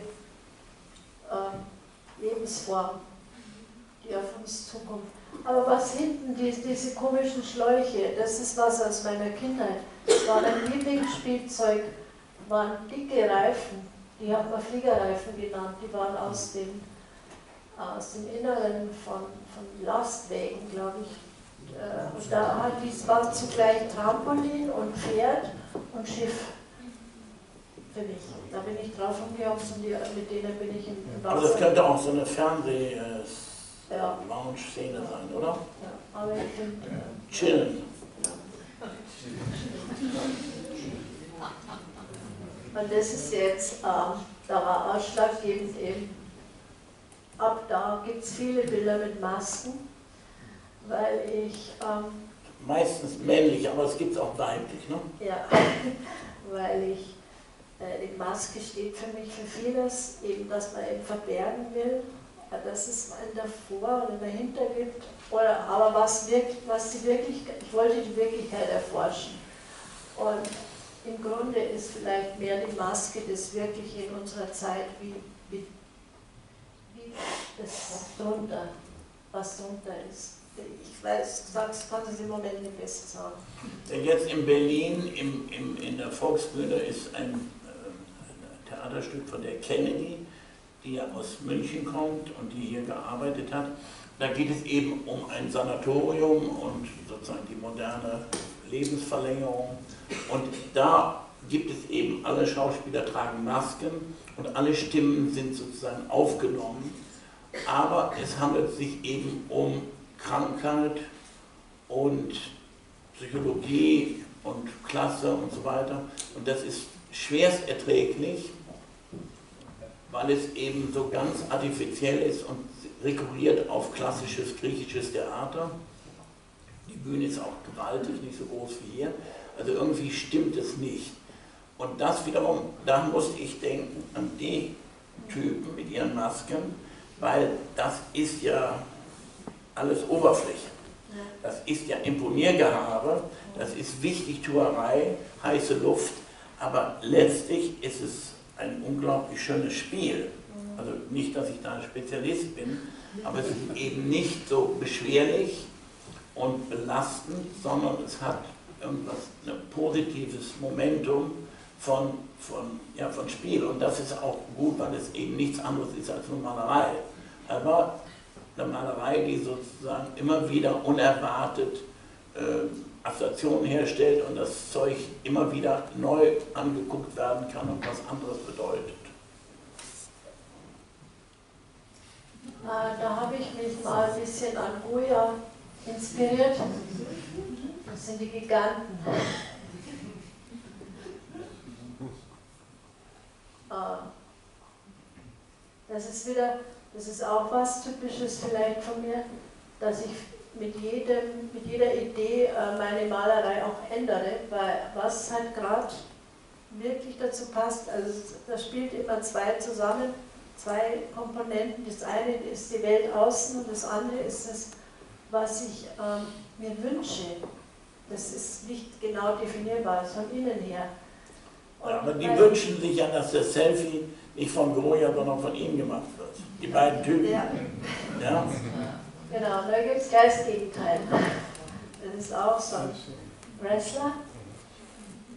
Lebensform, die auf uns zukommt. Aber was hinten, die, diese komischen Schläuche, das ist was aus meiner Kindheit. Das war mein Lieblingsspielzeug, waren dicke Reifen, die hat man Fliegerreifen genannt, die waren aus dem, aus dem Inneren von, von Lastwägen, glaube ich. Äh, und da hat dies war zugleich Trampolin und Pferd und Schiff für mich. Da bin ich drauf umgehopst und die, mit denen bin ich im Wasser. Aber das könnte auch so eine Fernseh-Lounge-Szene ja. sein, oder? Ja, aber ich finde... Äh, Chillen. Und das ist jetzt, äh, da war ausschlaggebend eben, ab da gibt es viele Bilder mit Masken, weil ich... Ähm, Meistens männlich, aber es gibt es auch weiblich, ne? Ja, weil ich äh, die Maske steht für mich für vieles, eben, dass man eben verbergen will, dass es einen davor oder dahinter gibt, oder, aber was, wirkt, was die Wirklichkeit, ich wollte die Wirklichkeit erforschen. Und im Grunde ist vielleicht mehr die Maske das Wirkliche in unserer Zeit, wie, wie, wie das drunter, was drunter ist. Ich weiß, ich kann es im Moment nicht besser sagen. Jetzt in Berlin im, im, in der Volksbühne ist ein Theaterstück von der Kennedy, die ja aus München kommt und die hier gearbeitet hat. Da geht es eben um ein Sanatorium und sozusagen die moderne Lebensverlängerung. Und da gibt es eben, alle Schauspieler tragen Masken und alle Stimmen sind sozusagen aufgenommen. Aber es handelt sich eben um Krankheit und Psychologie und Klasse und so weiter. Und das ist schwerst erträglich weil es eben so ganz artifiziell ist und rekurriert auf klassisches griechisches Theater. Die Bühne ist auch gewaltig, nicht so groß wie hier. Also irgendwie stimmt es nicht. Und das wiederum, da musste ich denken an die Typen mit ihren Masken, weil das ist ja alles Oberfläche. Das ist ja Imponiergehabe, das ist Wichtigtuerei, heiße Luft, aber letztlich ist es ein unglaublich schönes Spiel. Also nicht, dass ich da ein Spezialist bin, aber es ist eben nicht so beschwerlich und belastend, sondern es hat irgendwas, ein positives Momentum von, von, ja, von Spiel. Und das ist auch gut, weil es eben nichts anderes ist als eine Malerei. Aber eine Malerei, die sozusagen immer wieder unerwartet äh, Assoziationen herstellt und das Zeug immer wieder neu angeguckt werden kann und was anderes bedeutet. Da habe ich mich mal ein bisschen an Goya inspiriert. Das sind die Giganten. Ah. Das ist wieder, das ist auch was Typisches vielleicht von mir, dass ich mit, jedem, mit jeder Idee äh, meine Malerei auch ändere, weil was halt gerade wirklich dazu passt, also da spielt immer zwei zusammen, zwei Komponenten. Das eine ist die Welt außen und das andere ist das, was ich ähm, mir wünsche. Das ist nicht genau definierbar, von innen her. Und aber die wünschen sich ja, dass das Selfie nicht von Goya, sondern von ihm gemacht wird. Die beiden Typen. Ja. ja? Genau, da gibt es gleich das Gegenteil. Das ist auch so ein Wrestler.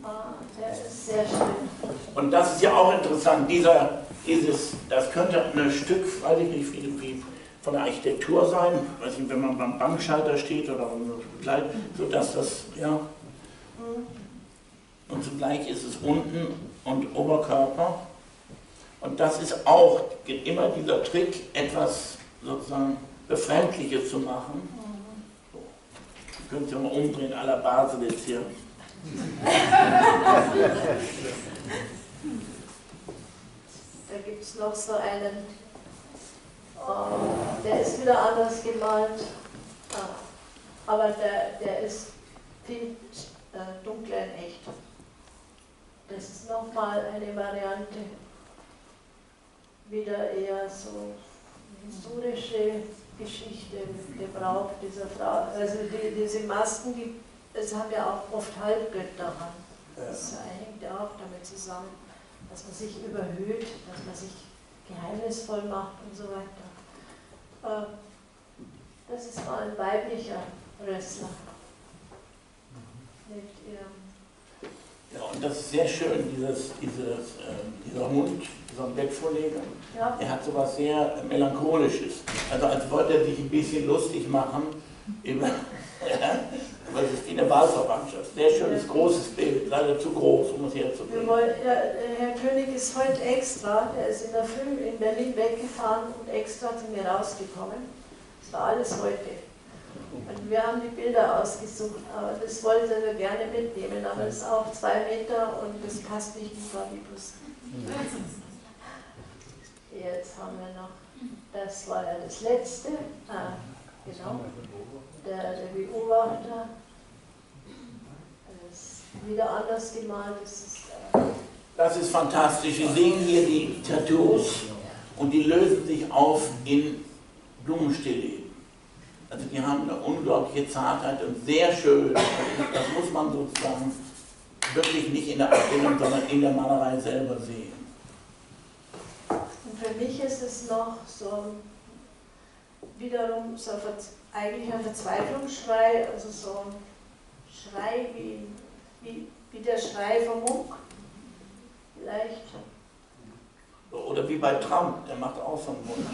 Ah, der ist sehr schön. Und das ist ja auch interessant, dieser, dieses, das könnte ein Stück, weiß ich nicht, wie, wie von der Architektur sein, weiß nicht, wenn man beim Bankschalter steht oder so, dass das, ja. Und zugleich ist es unten und Oberkörper. Und das ist auch immer dieser Trick, etwas sozusagen Befremdliches zu machen. So. Könntest ja mal umdrehen, la Basel jetzt hier. da gibt es noch so einen, oh, der ist wieder anders gemalt, ah, aber der, der ist viel äh, dunkler in echt. Das ist nochmal eine Variante, wieder eher so historische Geschichte gebraucht dieser Frau. Also die, diese Masken, die, es haben ja auch oft Halbgötter an. Das hängt ja auch damit zusammen, dass man sich überhöht, dass man sich geheimnisvoll macht und so weiter. Ähm, das ist mal ein weiblicher Wrestler. Mit ihrem ja, und das ist sehr schön, dieses, dieses, äh, dieser Hund, dieser Bettvorleger. Ja. Er hat so was sehr Melancholisches. Also als wollte er sich ein bisschen lustig machen über, ja, was ist eine Wahlverwandtschaft. Sehr schönes, großes Bild, leider zu groß, um es herzubringen. Ja, Herr König ist heute extra, er ist in der Früh in Berlin weggefahren und extra zu mir rausgekommen. Das war alles heute. Und wir haben die Bilder ausgesucht, aber das wollte er gerne mitnehmen, aber es ist auch zwei Meter und das passt nicht in Fabibus. Jetzt haben wir noch, das war ja das letzte, ah, genau, der, der Beobachter. Wieder anders gemalt. Das ist, äh das ist fantastisch. Sie sehen hier die Tattoos und die lösen sich auf in Blumenstillleben. Also die haben eine unglaubliche Zartheit und sehr schön. Das muss man sozusagen wirklich nicht in der Abbildung, sondern in der Malerei selber sehen. Und für mich ist es noch so wiederum so eigentlich ein Verzweiflungsschrei, also so ein Schrei wie, wie, wie der Schrei vom Muck. Vielleicht. Oder wie bei Trump, der macht auch so einen Mund.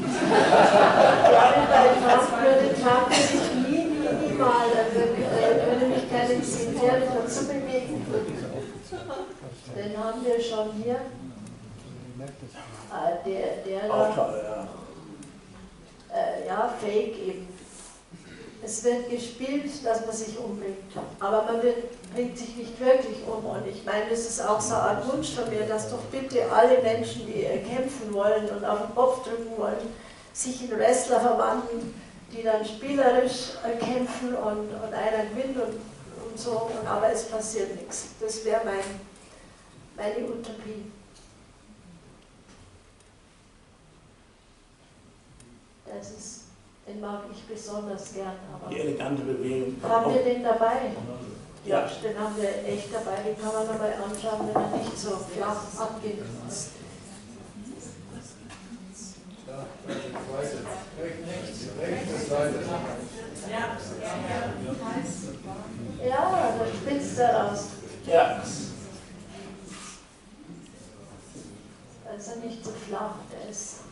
ja, bei Trump würde Trump sich nie, nie, nie mal, also, äh, würde mich keine Zielfähre dazu bewegen. Den haben wir schon hier. Äh, der, der ja. Äh, ja, Fake eben. Es wird gespielt, dass man sich umbringt, aber man wird, bringt sich nicht wirklich um. Und ich meine, das ist auch so ein Wunsch von mir, dass doch bitte alle Menschen, die kämpfen wollen und auf den Kopf drücken wollen, sich in Wrestler verwandeln, die dann spielerisch kämpfen und, und einer gewinnt und und so, und, aber es passiert nichts. Das wäre mein, meine Utopie. Das ist, den mag ich besonders gern. Aber Die elegante Bewegung. haben wir den dabei? Ja. Den haben wir echt dabei. Den kann man nochmal anschauen, wenn er nicht so flach abgeht. Ja, da spitzt er raus. Ja. Er nicht so flach, der ist.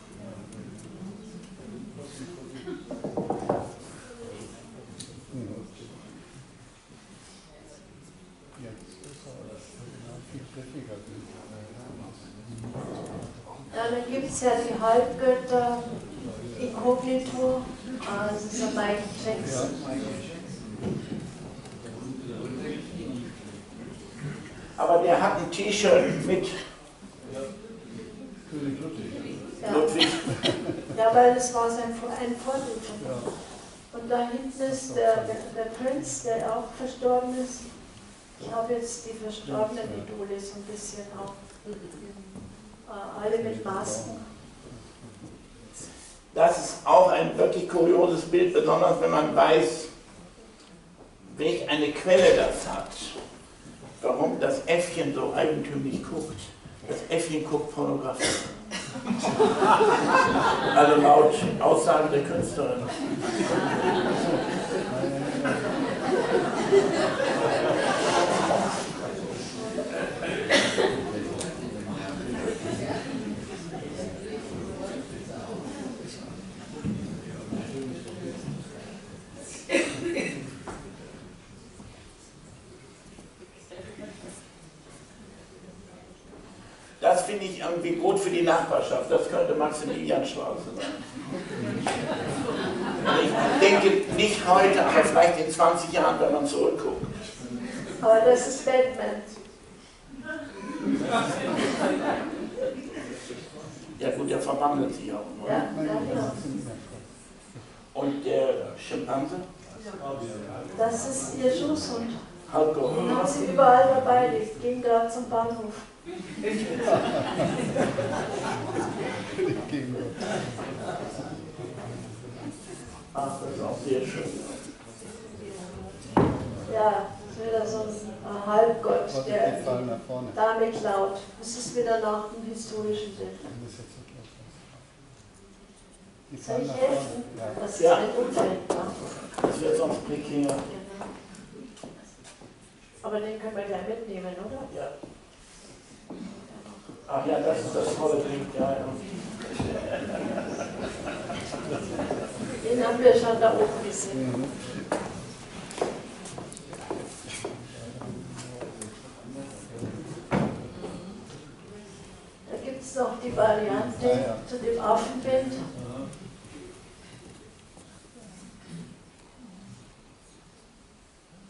Dann gibt es ja die Halbgötter Inkognito, das ist der Mike Jackson. Aber der hat ein T-Shirt mit Ja. Ludwig. Ja, weil es war sein ein Vorbild ihm. Und da hinten ist der, der, der Prinz, der auch verstorben ist. Ich habe jetzt die verstorbenen Idole so ein bisschen auch. Äh, alle mit Masken. Das ist auch ein wirklich kurioses Bild, besonders wenn man weiß, welch eine Quelle das hat. Warum das Äffchen so eigentümlich guckt. Das Äffchen guckt Pornografie. Also laut Aussage der Künstlerin. Das finde ich irgendwie gut für die Nachbarschaft. Das könnte Maximilianstraße sein. Ich denke nicht heute, aber vielleicht in 20 Jahren, wenn man zurückguckt. Aber das ist Batman. Ja gut, der verwandelt sich auch. Ja, ja, genau. Und der Schimpanse? Das ist ihr Schuhshund. Halko. Den haben sie überall dabei. Die gehen gerade zum Bahnhof. Ach, das ist auch sehr schön. Ja, das ist wieder so ein Halbgott, der Fall nach vorne. Dame klaut. Das ist wieder nach dem historischen. Die Soll ich helfen? Das ist Ja. ein Unfall. Das wird sonst prekär. Genau. Aber den können wir gleich mitnehmen, oder? Ja. Ach ja, das ist das tolle Ding. Ja, ja. Den haben wir schon da oben gesehen. Mhm. Da gibt es noch die Variante Ah, ja. zu dem Affenbild.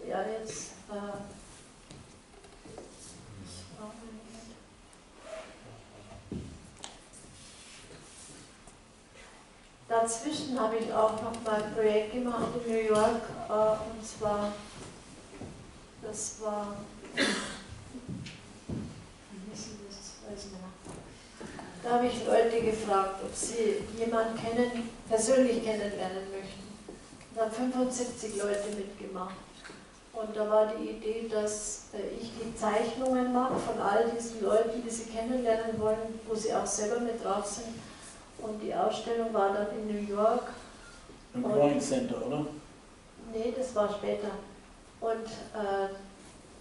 Ja, jetzt. Äh, Dazwischen habe ich auch noch mal ein Projekt gemacht in New York äh, und zwar, das war. Da habe ich Leute gefragt, ob sie jemanden kennen, persönlich kennenlernen möchten. Da haben 75 Leute mitgemacht. Und da war die Idee, dass äh, ich die Zeichnungen mache von all diesen Leuten, die sie kennenlernen wollen, wo sie auch selber mit drauf sind. Und die Ausstellung war dann in New York. Im Growing Center, oder? Nee, das war später. Und äh,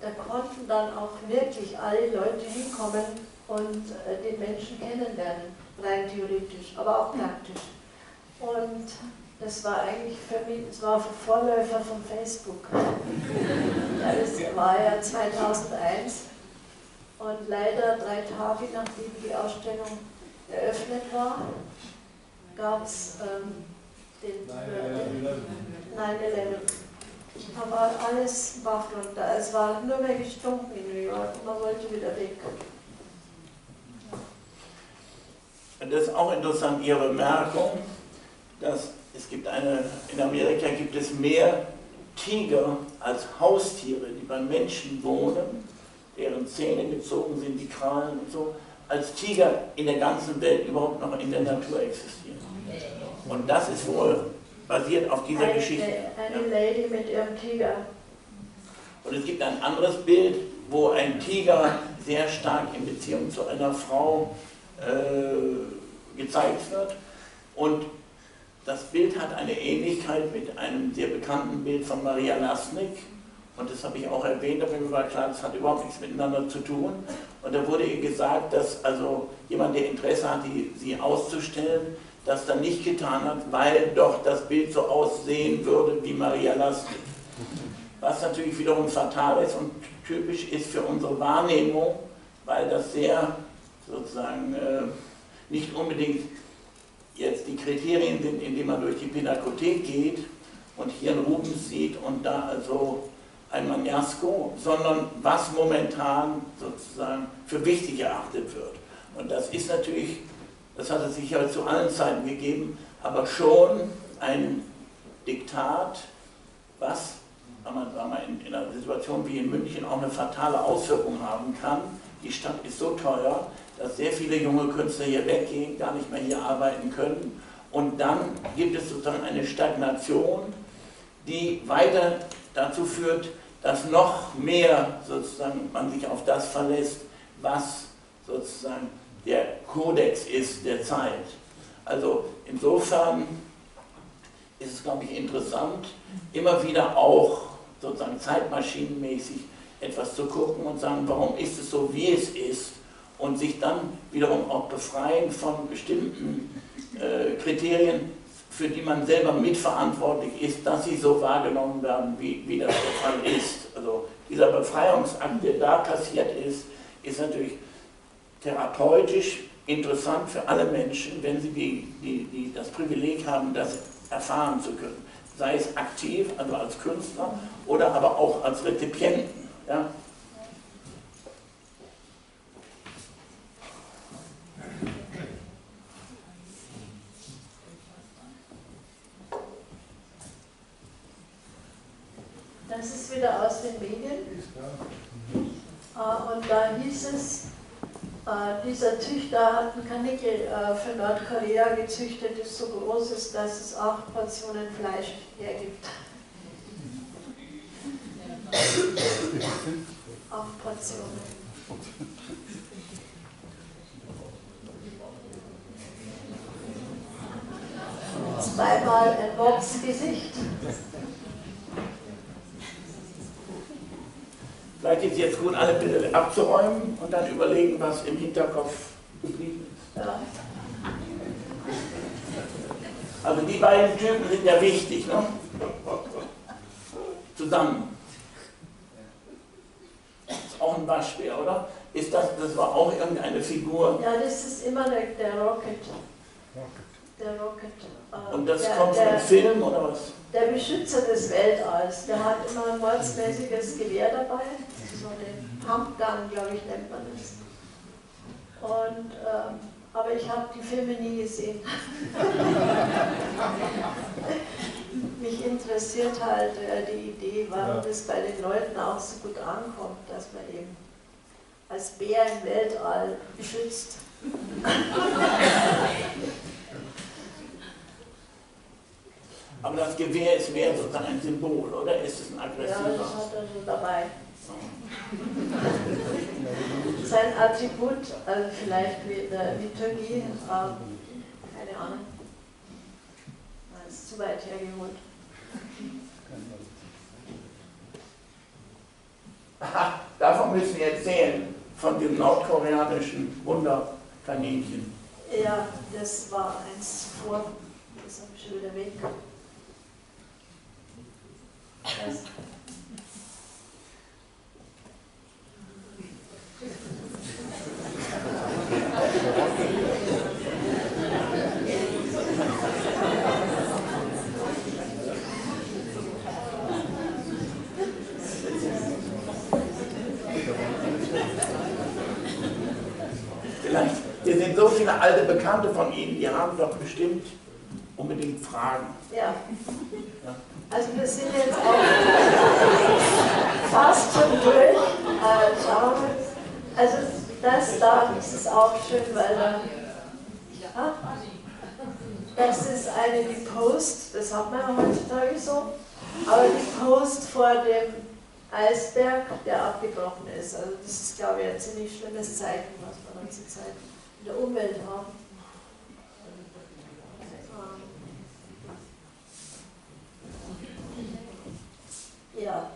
da konnten dann auch wirklich alle Leute hinkommen und äh, den Menschen kennenlernen, rein theoretisch, aber auch praktisch. Und das war eigentlich für mich, das war ein Vorläufer von Facebook. Das war ja 2001 und leider drei Tage nachdem die Ausstellung eröffnet war, gab es ähm, den äh, 9-11. Da war alles Bach runter. Es war nur mehr gestunken in New York und man wollte wieder weg. Das ist auch interessant, Ihre Bemerkung, dass es gibt eine, in Amerika gibt es mehr Tiger als Haustiere, die beim Menschen wohnen, deren Zähne gezogen sind, die Krallen und so, als Tiger in der ganzen Welt überhaupt noch in der Natur existieren. Und das ist wohl basiert auf dieser eine, Geschichte. Eine Lady mit ihrem Tiger. Und es gibt ein anderes Bild, wo ein Tiger sehr stark in Beziehung zu einer Frau äh, gezeigt wird. Und das Bild hat eine Ähnlichkeit mit einem sehr bekannten Bild von Maria Lasnik. Und das habe ich auch erwähnt, aber mir war klar, das hat überhaupt nichts miteinander zu tun. Und da wurde ihr gesagt, dass also jemand, der Interesse hat, die, sie auszustellen, das dann nicht getan hat, weil doch das Bild so aussehen würde wie Maria Lasnik. Was natürlich wiederum fatal ist und typisch ist für unsere Wahrnehmung, weil das sehr sozusagen äh, nicht unbedingt jetzt die Kriterien sind, indem man durch die Pinakothek geht und hier einen Rubens sieht und da also ein Magnasco, sondern was momentan sozusagen für wichtig erachtet wird. Und das ist natürlich, das hat es sicher zu allen Zeiten gegeben, aber schon ein Diktat, was in, in einer Situation wie in München auch eine fatale Auswirkung haben kann. Die Stadt ist so teuer, dass sehr viele junge Künstler hier weggehen, gar nicht mehr hier arbeiten können. Und dann gibt es sozusagen eine Stagnation, die weiter dazu führt, dass noch mehr sozusagen man sich auf das verlässt, was sozusagen der Kodex ist der Zeit. Also insofern ist es, glaube ich, interessant, immer wieder auch sozusagen zeitmaschinenmäßig etwas zu gucken und sagen, warum ist es so, wie es ist und sich dann wiederum auch befreien von bestimmten äh, Kriterien, für die man selber mitverantwortlich ist, dass sie so wahrgenommen werden, wie, wie das der Fall ist. Also dieser Befreiungsakt, der da passiert ist, ist natürlich therapeutisch interessant für alle Menschen, wenn sie die, die, die das Privileg haben, das erfahren zu können. Sei es aktiv, also als Künstler, oder aber auch als Rezipienten. Ja? Das ist wieder aus den Medien. Äh, und da hieß es, äh, dieser Züchter hat ein Kanickel äh, für Nordkorea gezüchtet, das so groß ist, dass es acht Portionen Fleisch hergibt. acht Portionen. Zweimal ein Boxgesicht. Vielleicht ist jetzt gut, alle Bilder abzuräumen und dann überlegen, was im Hinterkopf geblieben ist. Ja. Also die beiden Typen sind ja wichtig, ne? Zusammen. Das ist auch ein Waschbär, oder? Ist das, das war auch irgendeine Figur? Ja, das ist immer der, der Rocket. Der Rocket. Äh, Und das der, kommt einem Film oder was? Der Beschützer des Weltalls, der hat immer ein mordsmäßiges Gewehr dabei so den Pumpgun, glaube ich, nennt man das. Und, ähm, aber ich habe die Filme nie gesehen. Mich interessiert halt äh, die Idee, warum das bei den Leuten auch so gut ankommt, dass man eben als Bär im Weltall beschützt. Aber das Gewehr ist mehr sozusagen ein Symbol, oder ist es ein aggressiver? Ja, das hat er so dabei. Sein Attribut, also vielleicht mit der Liturgie, ähm, keine Ahnung. Das ist zu weit hergeholt. Aha, davon müssen wir erzählen, von dem nordkoreanischen Wunderkaninchen. Ja, das war eins zuvor. Das habe ich schon wieder weg. Das sind so viele alte Bekannte von Ihnen, die haben doch bestimmt unbedingt fragen. Ja. Also wir sind jetzt auch fast schon durch. Äh, schauen wir. Also das da ist auch schön, weil ja, das ist eine die Post, das hat man ja heutzutage so, aber die Post vor dem Eisberg, der abgebrochen ist. Also das ist, glaube ich, ein ziemlich schlimmes Zeichen, was wir dann zurzeit in der Umwelt haben. Ja.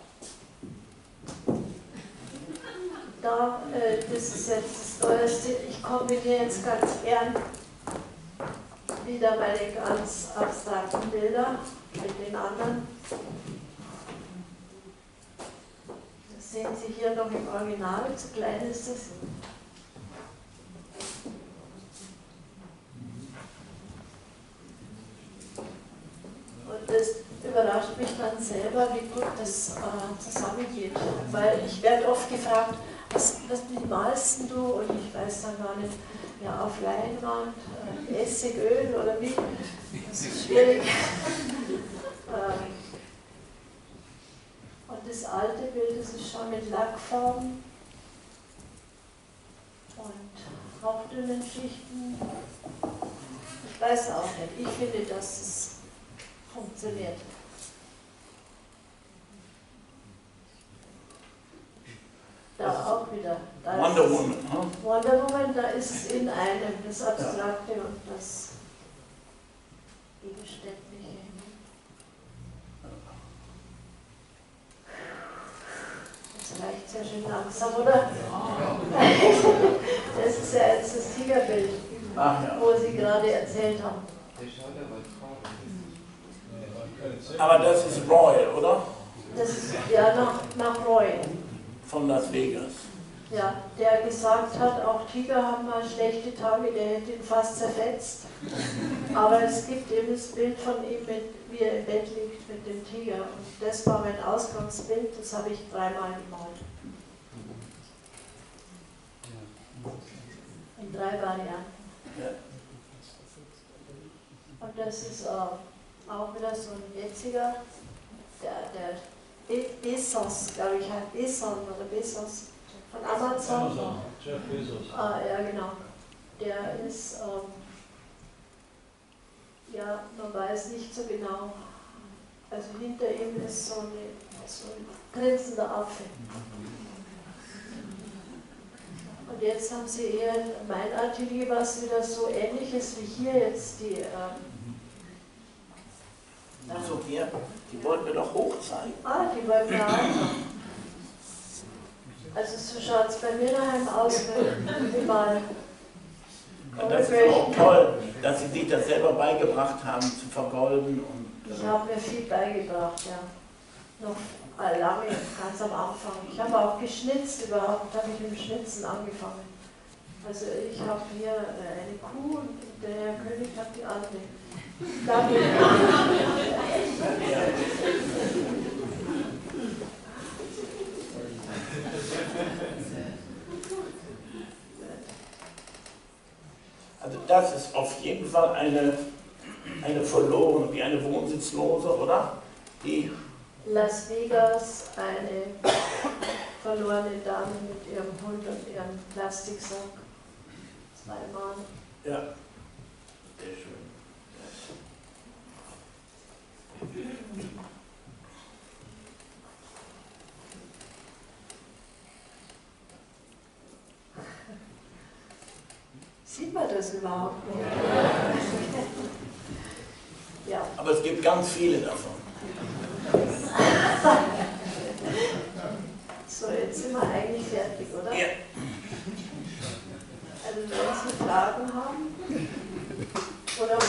Da, äh, das ist jetzt das Neueste. Ich kombiniere jetzt ganz gern wieder meine ganz abstrakten Bilder mit den anderen. Das sehen Sie hier noch im Original, zu klein ist es. Und das überrascht mich dann selber, wie gut das äh, zusammengeht. Weil ich werde oft gefragt, was, was malst du? Und ich weiß dann gar nicht, ja, auf Leinwand, äh, Essigöl oder wie. Das ist schwierig. ähm, und das alte Bild, das ist schon mit Lackfarben und hauchdünnen Schichten. Ich weiß auch nicht. Ich finde, dass es funktioniert. Da auch wieder. Da Wonder Woman. Ne? Wonder Woman, da ist es in einem das Abstrakte und das Gegenständliche. Das reicht sehr schön langsam, oder? Das ist ja jetzt das Tigerbild, Ach ja. wo Sie gerade erzählt haben. Aber das ist Roy, oder? Das ist ja nach, nach Roy. Von Las Vegas. Ja, der gesagt hat, auch Tiger haben mal schlechte Tage, der hätte ihn fast zerfetzt. Aber es gibt eben das Bild von ihm, mit, wie er im Bett liegt mit dem Tiger. Und das war mein Ausgangsbild, das habe ich dreimal gemalt. In drei Varianten. Und das ist äh, auch wieder so ein jetziger, der, der Be Bezos, glaube ich, heißt Bezos oder Bezos von Amazon. Amazon, Jeff Bezos. Ah, ja, genau. Der ist, ähm, ja, man weiß nicht so genau. Also hinter ihm ist so, eine, so ein grinsender Affe. Und jetzt haben sie eher, mein Atelier war es wieder so ähnliches wie hier jetzt die, ähm, So hier, die wollten wir doch hochzeigen. ah, die wollten wir auch. Also so schaut es bei mir daheim aus, wenn mal Und das ist auch toll, dass Sie sich das selber beigebracht haben zu vergolden. Und, Ich äh, habe mir viel beigebracht, ja. Noch äh, lange, ganz am Anfang. Ich habe auch geschnitzt überhaupt, habe ich mit dem Schnitzen angefangen. Also ich habe hier äh, eine Kuh und der Herr König hat die andere. Danke. Also das ist auf jeden Fall eine, eine verlorene, wie eine Wohnsitzlose, oder? Die, Las Vegas, eine verlorene Dame mit ihrem Hund und ihrem Plastiksack. Zweimal. ja, sehr schön. Sieht man das überhaupt nicht? ja. Aber es gibt ganz viele davon. So, jetzt sind wir eigentlich fertig, oder? Ja. Also wenn Sie Fragen haben, oder wollen Sie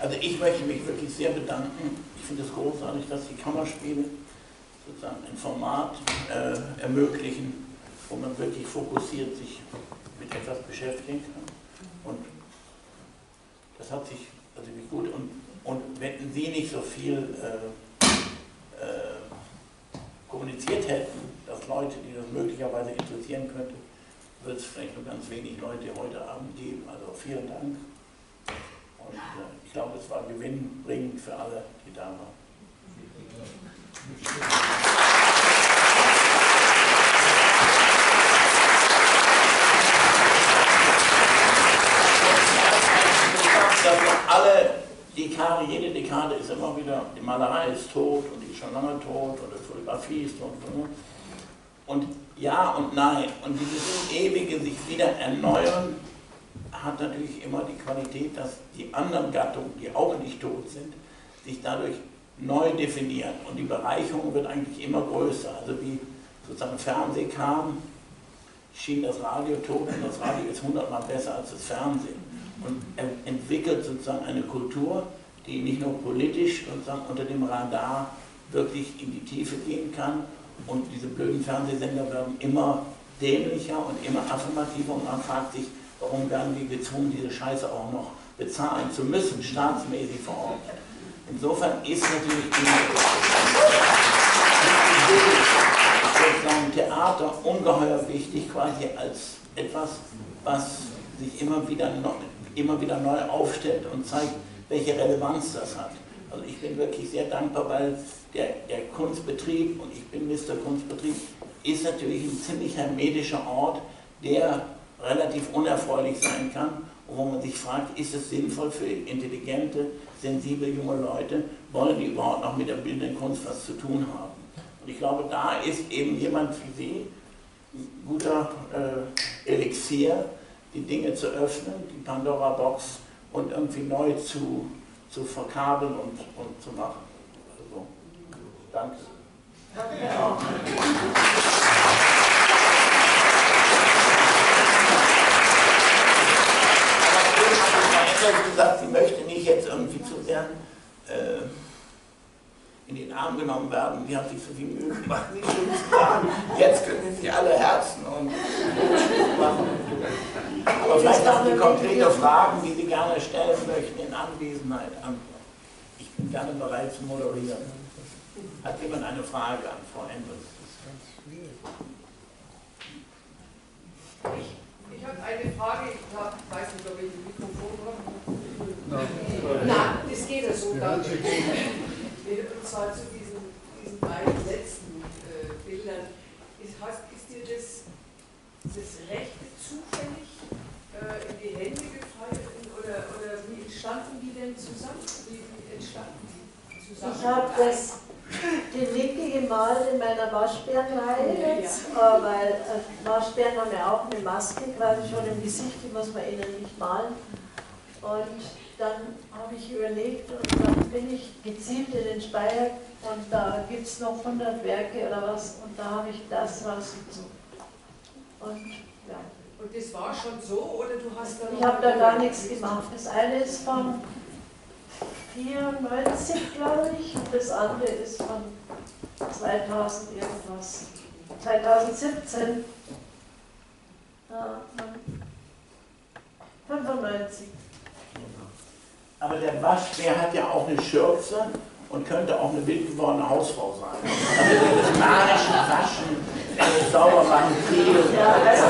Also ich möchte mich wirklich sehr bedanken. Ich finde es großartig, dass die Kammerspiele sozusagen ein Format äh, ermöglichen, wo man wirklich fokussiert sich mit etwas beschäftigen kann. Und das hat sich also wie gut und, und wenn Sie nicht so viel äh, kommuniziert hätten, dass Leute, die das möglicherweise interessieren könnte, wird es vielleicht nur ganz wenig Leute heute Abend geben. Also vielen Dank. Und äh, ich glaube, es war gewinnbringend für alle, die da waren. Alle Dekade, jede Dekade ist immer wieder, die Malerei ist tot und die ist schon lange tot und die Fotografie ist tot. Und ja und nein. Und dieses ewige sich wieder erneuern hat natürlich immer die Qualität, dass die anderen Gattungen, die auch nicht tot sind, sich dadurch neu definieren. Und die Bereicherung wird eigentlich immer größer. Also wie sozusagen Fernsehen kam, schien das Radio tot und das Radio ist hundertmal besser als das Fernsehen. Und entwickelt sozusagen eine Kultur, die nicht nur politisch sozusagen unter dem Radar wirklich in die Tiefe gehen kann. Und diese blöden Fernsehsender werden immer dämlicher und immer affirmativer und man fragt sich, warum werden wir gezwungen, diese Scheiße auch noch bezahlen zu müssen, staatsmäßig vor Ort. Insofern ist natürlich sozusagen Theater ungeheuer wichtig, quasi als etwas, was sich immer wieder, noch, immer wieder neu aufstellt und zeigt, welche Relevanz das hat. Also ich bin wirklich sehr dankbar, weil der, der Kunstbetrieb, und ich bin Mr. Kunstbetrieb, ist natürlich ein ziemlich hermetischer Ort, der relativ unerfreulich sein kann und wo man sich fragt, ist es sinnvoll für intelligente, sensible junge Leute, wollen die überhaupt noch mit der bildenden Kunst was zu tun haben? Und ich glaube, da ist eben jemand wie Sie, ein guter äh, Elixier, die Dinge zu öffnen, die Pandora-Box und irgendwie neu zu, zu verkabeln und, und zu machen. Also, danke. Danke hat gesagt, sie möchte nicht jetzt irgendwie zu sehr äh, in den Arm genommen werden. Die hat sich so viel Mühe gemacht, nicht Jetzt können sie alle Herzen und machen. Aber vielleicht haben Sie konkrete Fragen, die Sie gerne stellen möchten in Anwesenheit an. Ich bin gerne bereit zu moderieren. Hat jemand eine Frage an Frau Endres? Ich ich habe eine Frage, ich hab, weiß nicht, ob ich ein Mikrofon habe. Nein. Nein, das geht ja so gar nicht. Und zwar zu diesen, diesen beiden letzten äh, Bildern. Ist, hast, ist dir das, das Rechte zufällig äh, in die Hände gefallen oder, oder wie entstanden die denn zusammen? Wie entstanden die zusammen? Ich habe das die Linke gemalt in meiner Waschbärenreihe jetzt, äh, weil äh, Waschbären haben ja auch eine Maske quasi schon im Gesicht, die muss man ihnen nicht malen. Und dann habe ich überlegt und dann bin ich gezielt in den Speier und da gibt es noch 100 Werke oder was und da habe ich das rausgezogen. Und ja. Und das war schon so oder du hast da Ich habe da gar nichts gemacht. Das eine ist von 94, glaube ich, und das andere ist von 2000 irgendwas. 2017. Äh, 95. Aber der Waschbär hat ja auch eine Schürze und könnte auch eine wild gewordene Hausfrau sein. Also das magische Waschen, sauber machen, viel. Ja, also,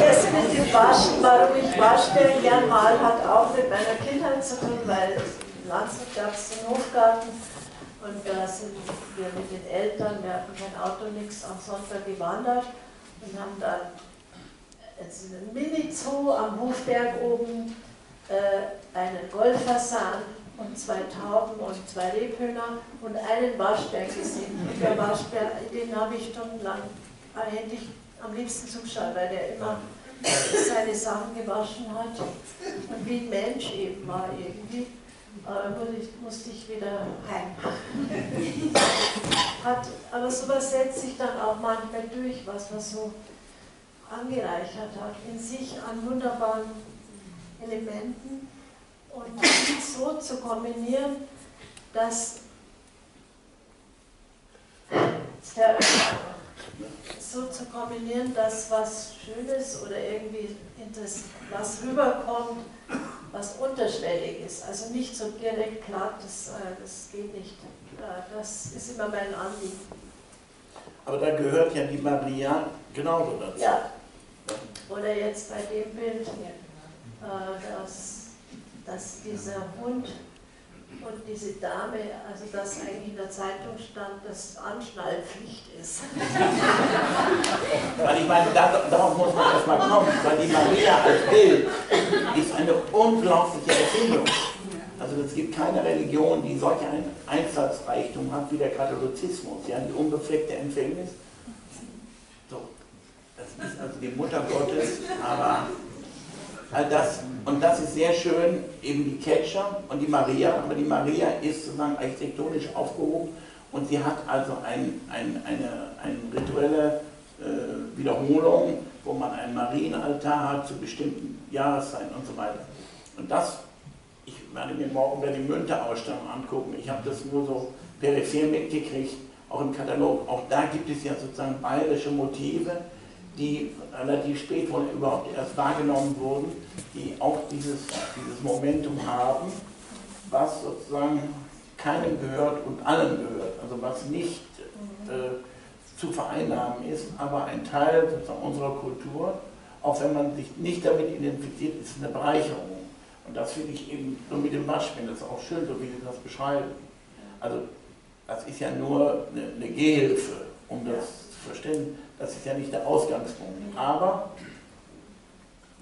das mit dem Waschen, warum ich Waschbären gern mal, hat auch mit meiner Kindheit zu tun, weil in Landshut gab es den Hofgarten und da sind wir mit den Eltern, wir hatten kein Auto, nichts, am Sonntag gewandert und haben dann einen Mini-Zoo am Hofberg oben äh, einen Goldfasan und zwei Tauben und zwei Rebhühner und einen Waschbär gesehen. Und der Waschbär, den habe ich stundenlang hätte ich am liebsten zuschauen, weil der immer seine Sachen gewaschen hat und wie ein Mensch eben war irgendwie. Aber musste ich wieder heim. Hat, aber sowas setzt sich dann auch manchmal durch, was man so angereichert hat in sich an wunderbaren Elementen und so zu kombinieren, dass so zu kombinieren, dass was Schönes oder irgendwie was rüberkommt, was unterschwellig ist. Also nicht so direkt platt, das, äh, das geht nicht. Äh, das ist immer mein Anliegen. Aber da gehört ja die Maria genauso dazu. Ja. Oder jetzt bei dem Bild, äh, dass, dass dieser Hund und diese Dame, also dass eigentlich in der Zeitung stand, dass Anschnallpflicht ist. weil ich meine, darauf muss man erstmal kommen, weil die Maria als Bild ist eine unglaubliche Erfindung. Also es gibt keine Religion, die solch einen Einsatzreichtum hat wie der Katholizismus, ja, die unbefleckte Empfängnis. So, das ist also die Mutter Gottes, aber all das, und das ist sehr schön, eben die Catcher und die Maria, aber die Maria ist sozusagen architektonisch aufgehoben und sie hat also ein, ein, eine, eine rituelle äh, Wiederholung, wo man einen Marienaltar hat zu bestimmten Jahreszeiten und so weiter. Und das ich werde mir morgen die Münte-Ausstellung angucken. Ich habe das nur so peripher mitgekriegt, auch im Katalog. Auch da gibt es ja sozusagen bayerische Motive, die relativ spät wohl überhaupt erst wahrgenommen wurden, die auch dieses, dieses Momentum haben, was sozusagen keinem gehört und allen gehört. Also was nicht äh, zu vereinnahmen ist, aber ein Teil unserer Kultur, auch wenn man sich nicht damit identifiziert, ist eine Bereicherung. Und das finde ich eben so mit dem Waschbecken, das ist auch schön, so wie Sie das beschreiben. Also das ist ja nur eine, eine Gehhilfe, um das zu verstehen. Das ist ja nicht der Ausgangspunkt. Aber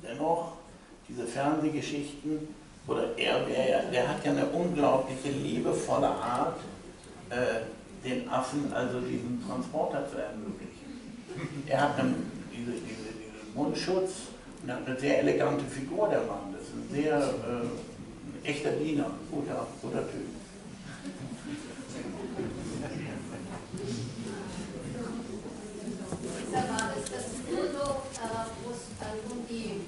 dennoch, diese Fernsehgeschichten, oder er, der, der hat ja eine unglaubliche, liebevolle Art, äh, den Affen also diesen Transporter zu ermöglichen. Er hat einen, diese, diese, diesen Mundschutz und hat eine sehr elegante Figur, der Mann ein sehr äh, echter Diener, guter, guter Typ. War das das Foto, äh, wo es um die,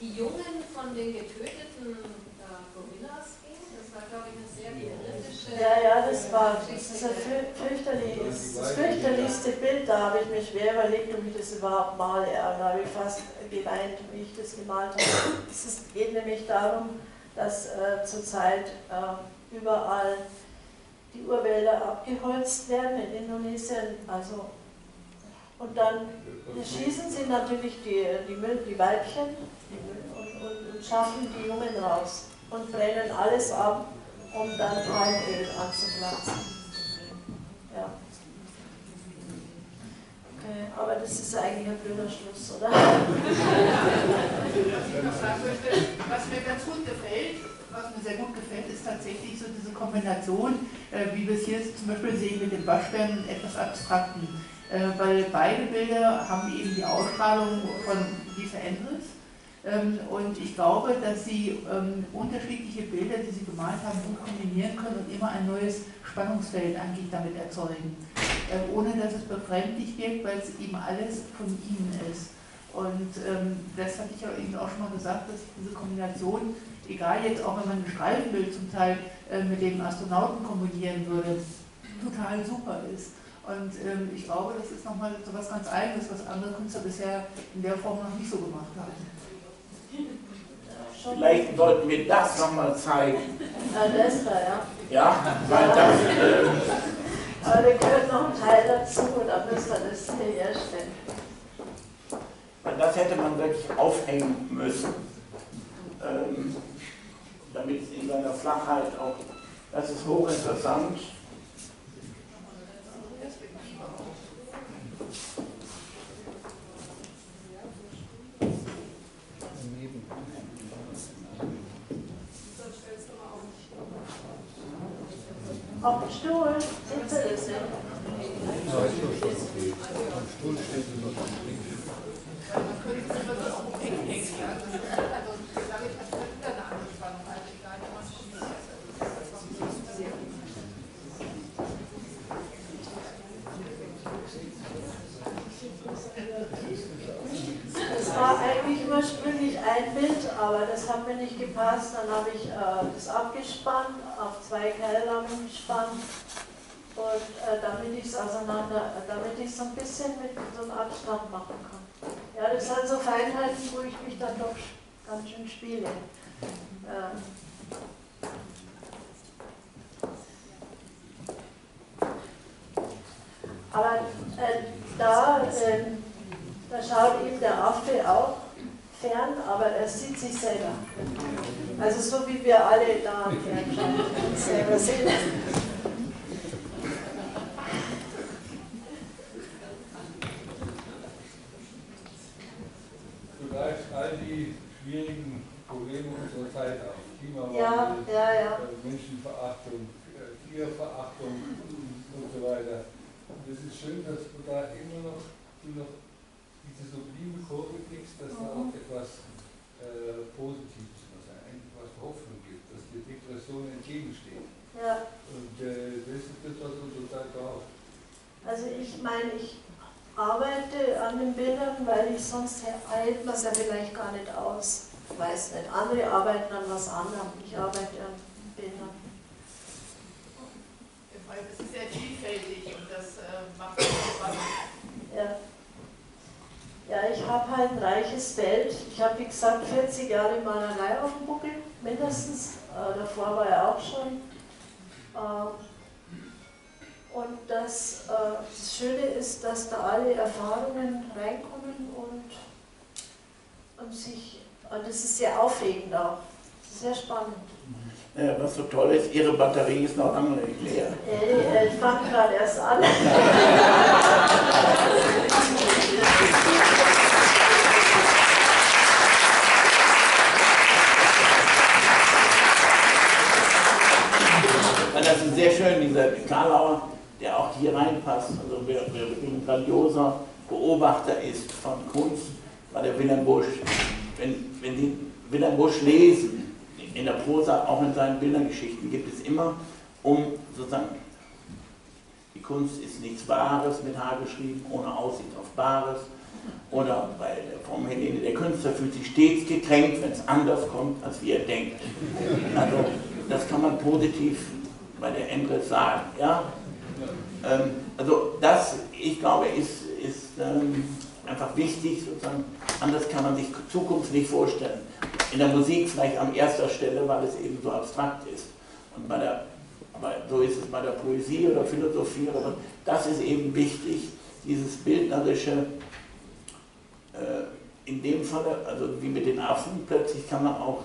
die Jungen von den getöteten äh, Gorillas ging? Das war, glaube ich, eine sehr kritische. Ja, ja, das war das ist ein fürchterlich, das fürchterlichste Bild. Da habe ich mir schwer überlegt, ob ich das überhaupt male. Da habe ich fast geweint, wie ich das gemalt habe. Es geht nämlich darum, dass äh, zurzeit äh, überall die Urwälder abgeholzt werden in Indonesien. Also, und dann schießen sie natürlich die, die, die Weibchen und, und, und schaffen die Jungen raus und brennen alles ab, um dann Palmöl anzupflanzen. Ja. Okay, aber das ist eigentlich ein blöder Schluss, oder? Was mir ganz gut gefällt, was mir sehr gut gefällt, ist tatsächlich so diese Kombination, äh, wie wir es hier zum Beispiel sehen mit den Waschbären, etwas abstrakten. Äh, weil beide Bilder haben eben die Ausstrahlung von Lisa Endres ähm, und ich glaube, dass sie ähm, unterschiedliche Bilder, die sie gemalt haben, gut kombinieren können und immer ein neues Spannungsfeld eigentlich damit erzeugen. Äh, ohne dass es befremdlich wirkt, weil es eben alles von ihnen ist. Und ähm, das hatte ich ja eben auch schon mal gesagt, dass diese Kombination, egal jetzt auch wenn man ein Streifenbild zum Teil äh, mit dem Astronauten kombinieren würde, total super ist. Und ähm, ich glaube, das ist nochmal so was ganz Eigenes, was andere Künstler bisher in der Form noch nicht so gemacht haben. Vielleicht sollten wir das nochmal zeigen. Ja, das war ja. Ja, weil das. Äh, Aber da gehört noch ein Teil dazu, da müssen wir das hier herstellen. Weil das hätte man wirklich aufhängen müssen, ähm, damit es in seiner Flachheit auch. Das ist hochinteressant. Auf dem Stuhl nicht. Ja, ist doch schon okay. Am Stuhl steht es noch am Das war eigentlich ursprünglich ein Bild, aber das hat mir nicht gepasst. Dann habe ich äh, das abgespannt, auf zwei Keillampen gespannt und äh, damit ich es auseinander, damit ich es so ein bisschen mit so einem Abstand machen kann. Ja, das sind so Feinheiten, wo ich mich dann doch ganz schön spiele. Ähm, aber Äh, da, äh, da schaut ihm der Affe auch fern, aber er sieht sich selber. Also so wie wir alle da fern selber sehen. Du greifst all die schwierigen Probleme unserer Zeit auf. Klimawandel, Ja, ja, ja. Menschenverachtung, Tierverachtung und so weiter. Und es ist schön, dass du da immer noch, du noch diese sublime Kurve kriegst, dass da auch etwas äh, Positives, was eigentlich was Hoffnung gibt, dass die Depression entgegensteht. Ja, Und äh, das ist das, was unsere Zeit braucht. also ich meine, ich arbeite an den Bildern, weil ich sonst hält man es ja vielleicht gar nicht aus. Ich weiß nicht. Andere arbeiten an was anderem. Ich arbeite an Bildern. Weil das ist sehr vielfältig und das äh, macht es spannend. Ja. Ja, ich habe halt ein reiches Feld. Ich habe, wie gesagt, 40 Jahre Malerei auf dem Buckel, mindestens. Äh, davor war er auch schon. Äh, und das, äh, das Schöne ist, dass da alle Erfahrungen reinkommen und, und sich, und das ist sehr aufregend auch. Sehr spannend. Äh, was so toll ist, Ihre Batterie ist noch lange nicht leer. Äh, ich fange gerade erst an. Das ist sehr schön, dieser Karlauer, der auch hier reinpasst. Also wer, wer ein grandioser Beobachter ist von Kunst, war der Wilhelm Busch. Wenn, wenn Sie Wilhelm Busch lesen, in der Prosa, auch in seinen Bildergeschichten, gibt es immer um sozusagen, die Kunst ist nichts Wahres mit H geschrieben, ohne Aussicht auf Bares. Oder bei der Form Helene, der Künstler fühlt sich stets gekränkt, wenn es anders kommt, als wie er denkt. Also das kann man positiv bei der Endres sagen. Ja? Ähm, also das, ich glaube, ist, ist ähm, einfach wichtig, sozusagen. anders kann man sich Zukunft nicht vorstellen. In der Musik vielleicht an erster Stelle, weil es eben so abstrakt ist. Und bei der, bei, so ist es bei der Poesie oder Philosophie, oder, das ist eben wichtig, dieses bildnerische, äh, in dem Falle, also wie mit den Affen, plötzlich kann man auch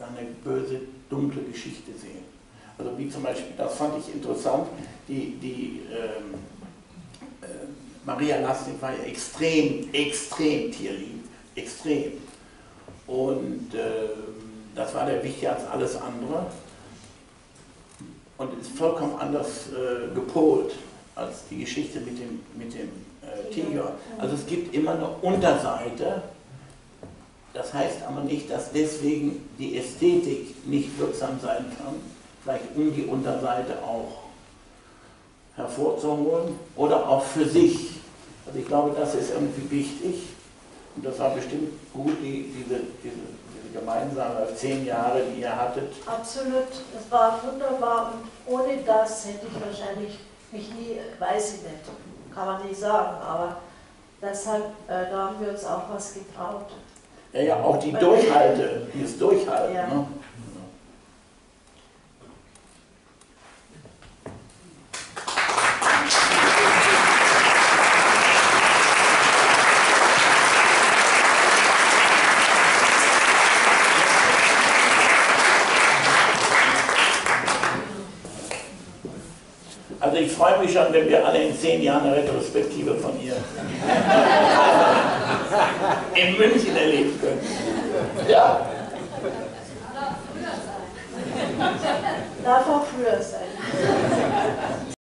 eine böse, dunkle Geschichte sehen. Also wie zum Beispiel, das fand ich interessant, die, die ähm, äh, Maria Lasnik war ja extrem, extrem tierlieb, extrem. Und äh, das war der wichtiger als alles andere und ist vollkommen anders äh, gepolt als die Geschichte mit dem, mit dem äh, Tiger. Also es gibt immer eine Unterseite, das heißt aber nicht, dass deswegen die Ästhetik nicht wirksam sein kann, vielleicht um die Unterseite auch hervorzuholen oder auch für sich. Also ich glaube, das ist irgendwie wichtig und das war bestimmt gut, die, diese, diese, diese gemeinsame zehn Jahre, die ihr hattet. Absolut, es war wunderbar und ohne das hätte ich wahrscheinlich mich nie, weiß ich nicht, kann man nicht sagen, aber deshalb, äh, da haben wir uns auch was getraut. Ja, ja, auch die Durchhalte, dieses Durchhalten. Ja. Ne? Also ich freue mich schon, wenn wir alle in zehn Jahren eine Retrospektive von ihr in München erleben können. Ja, Darf auch früher sein.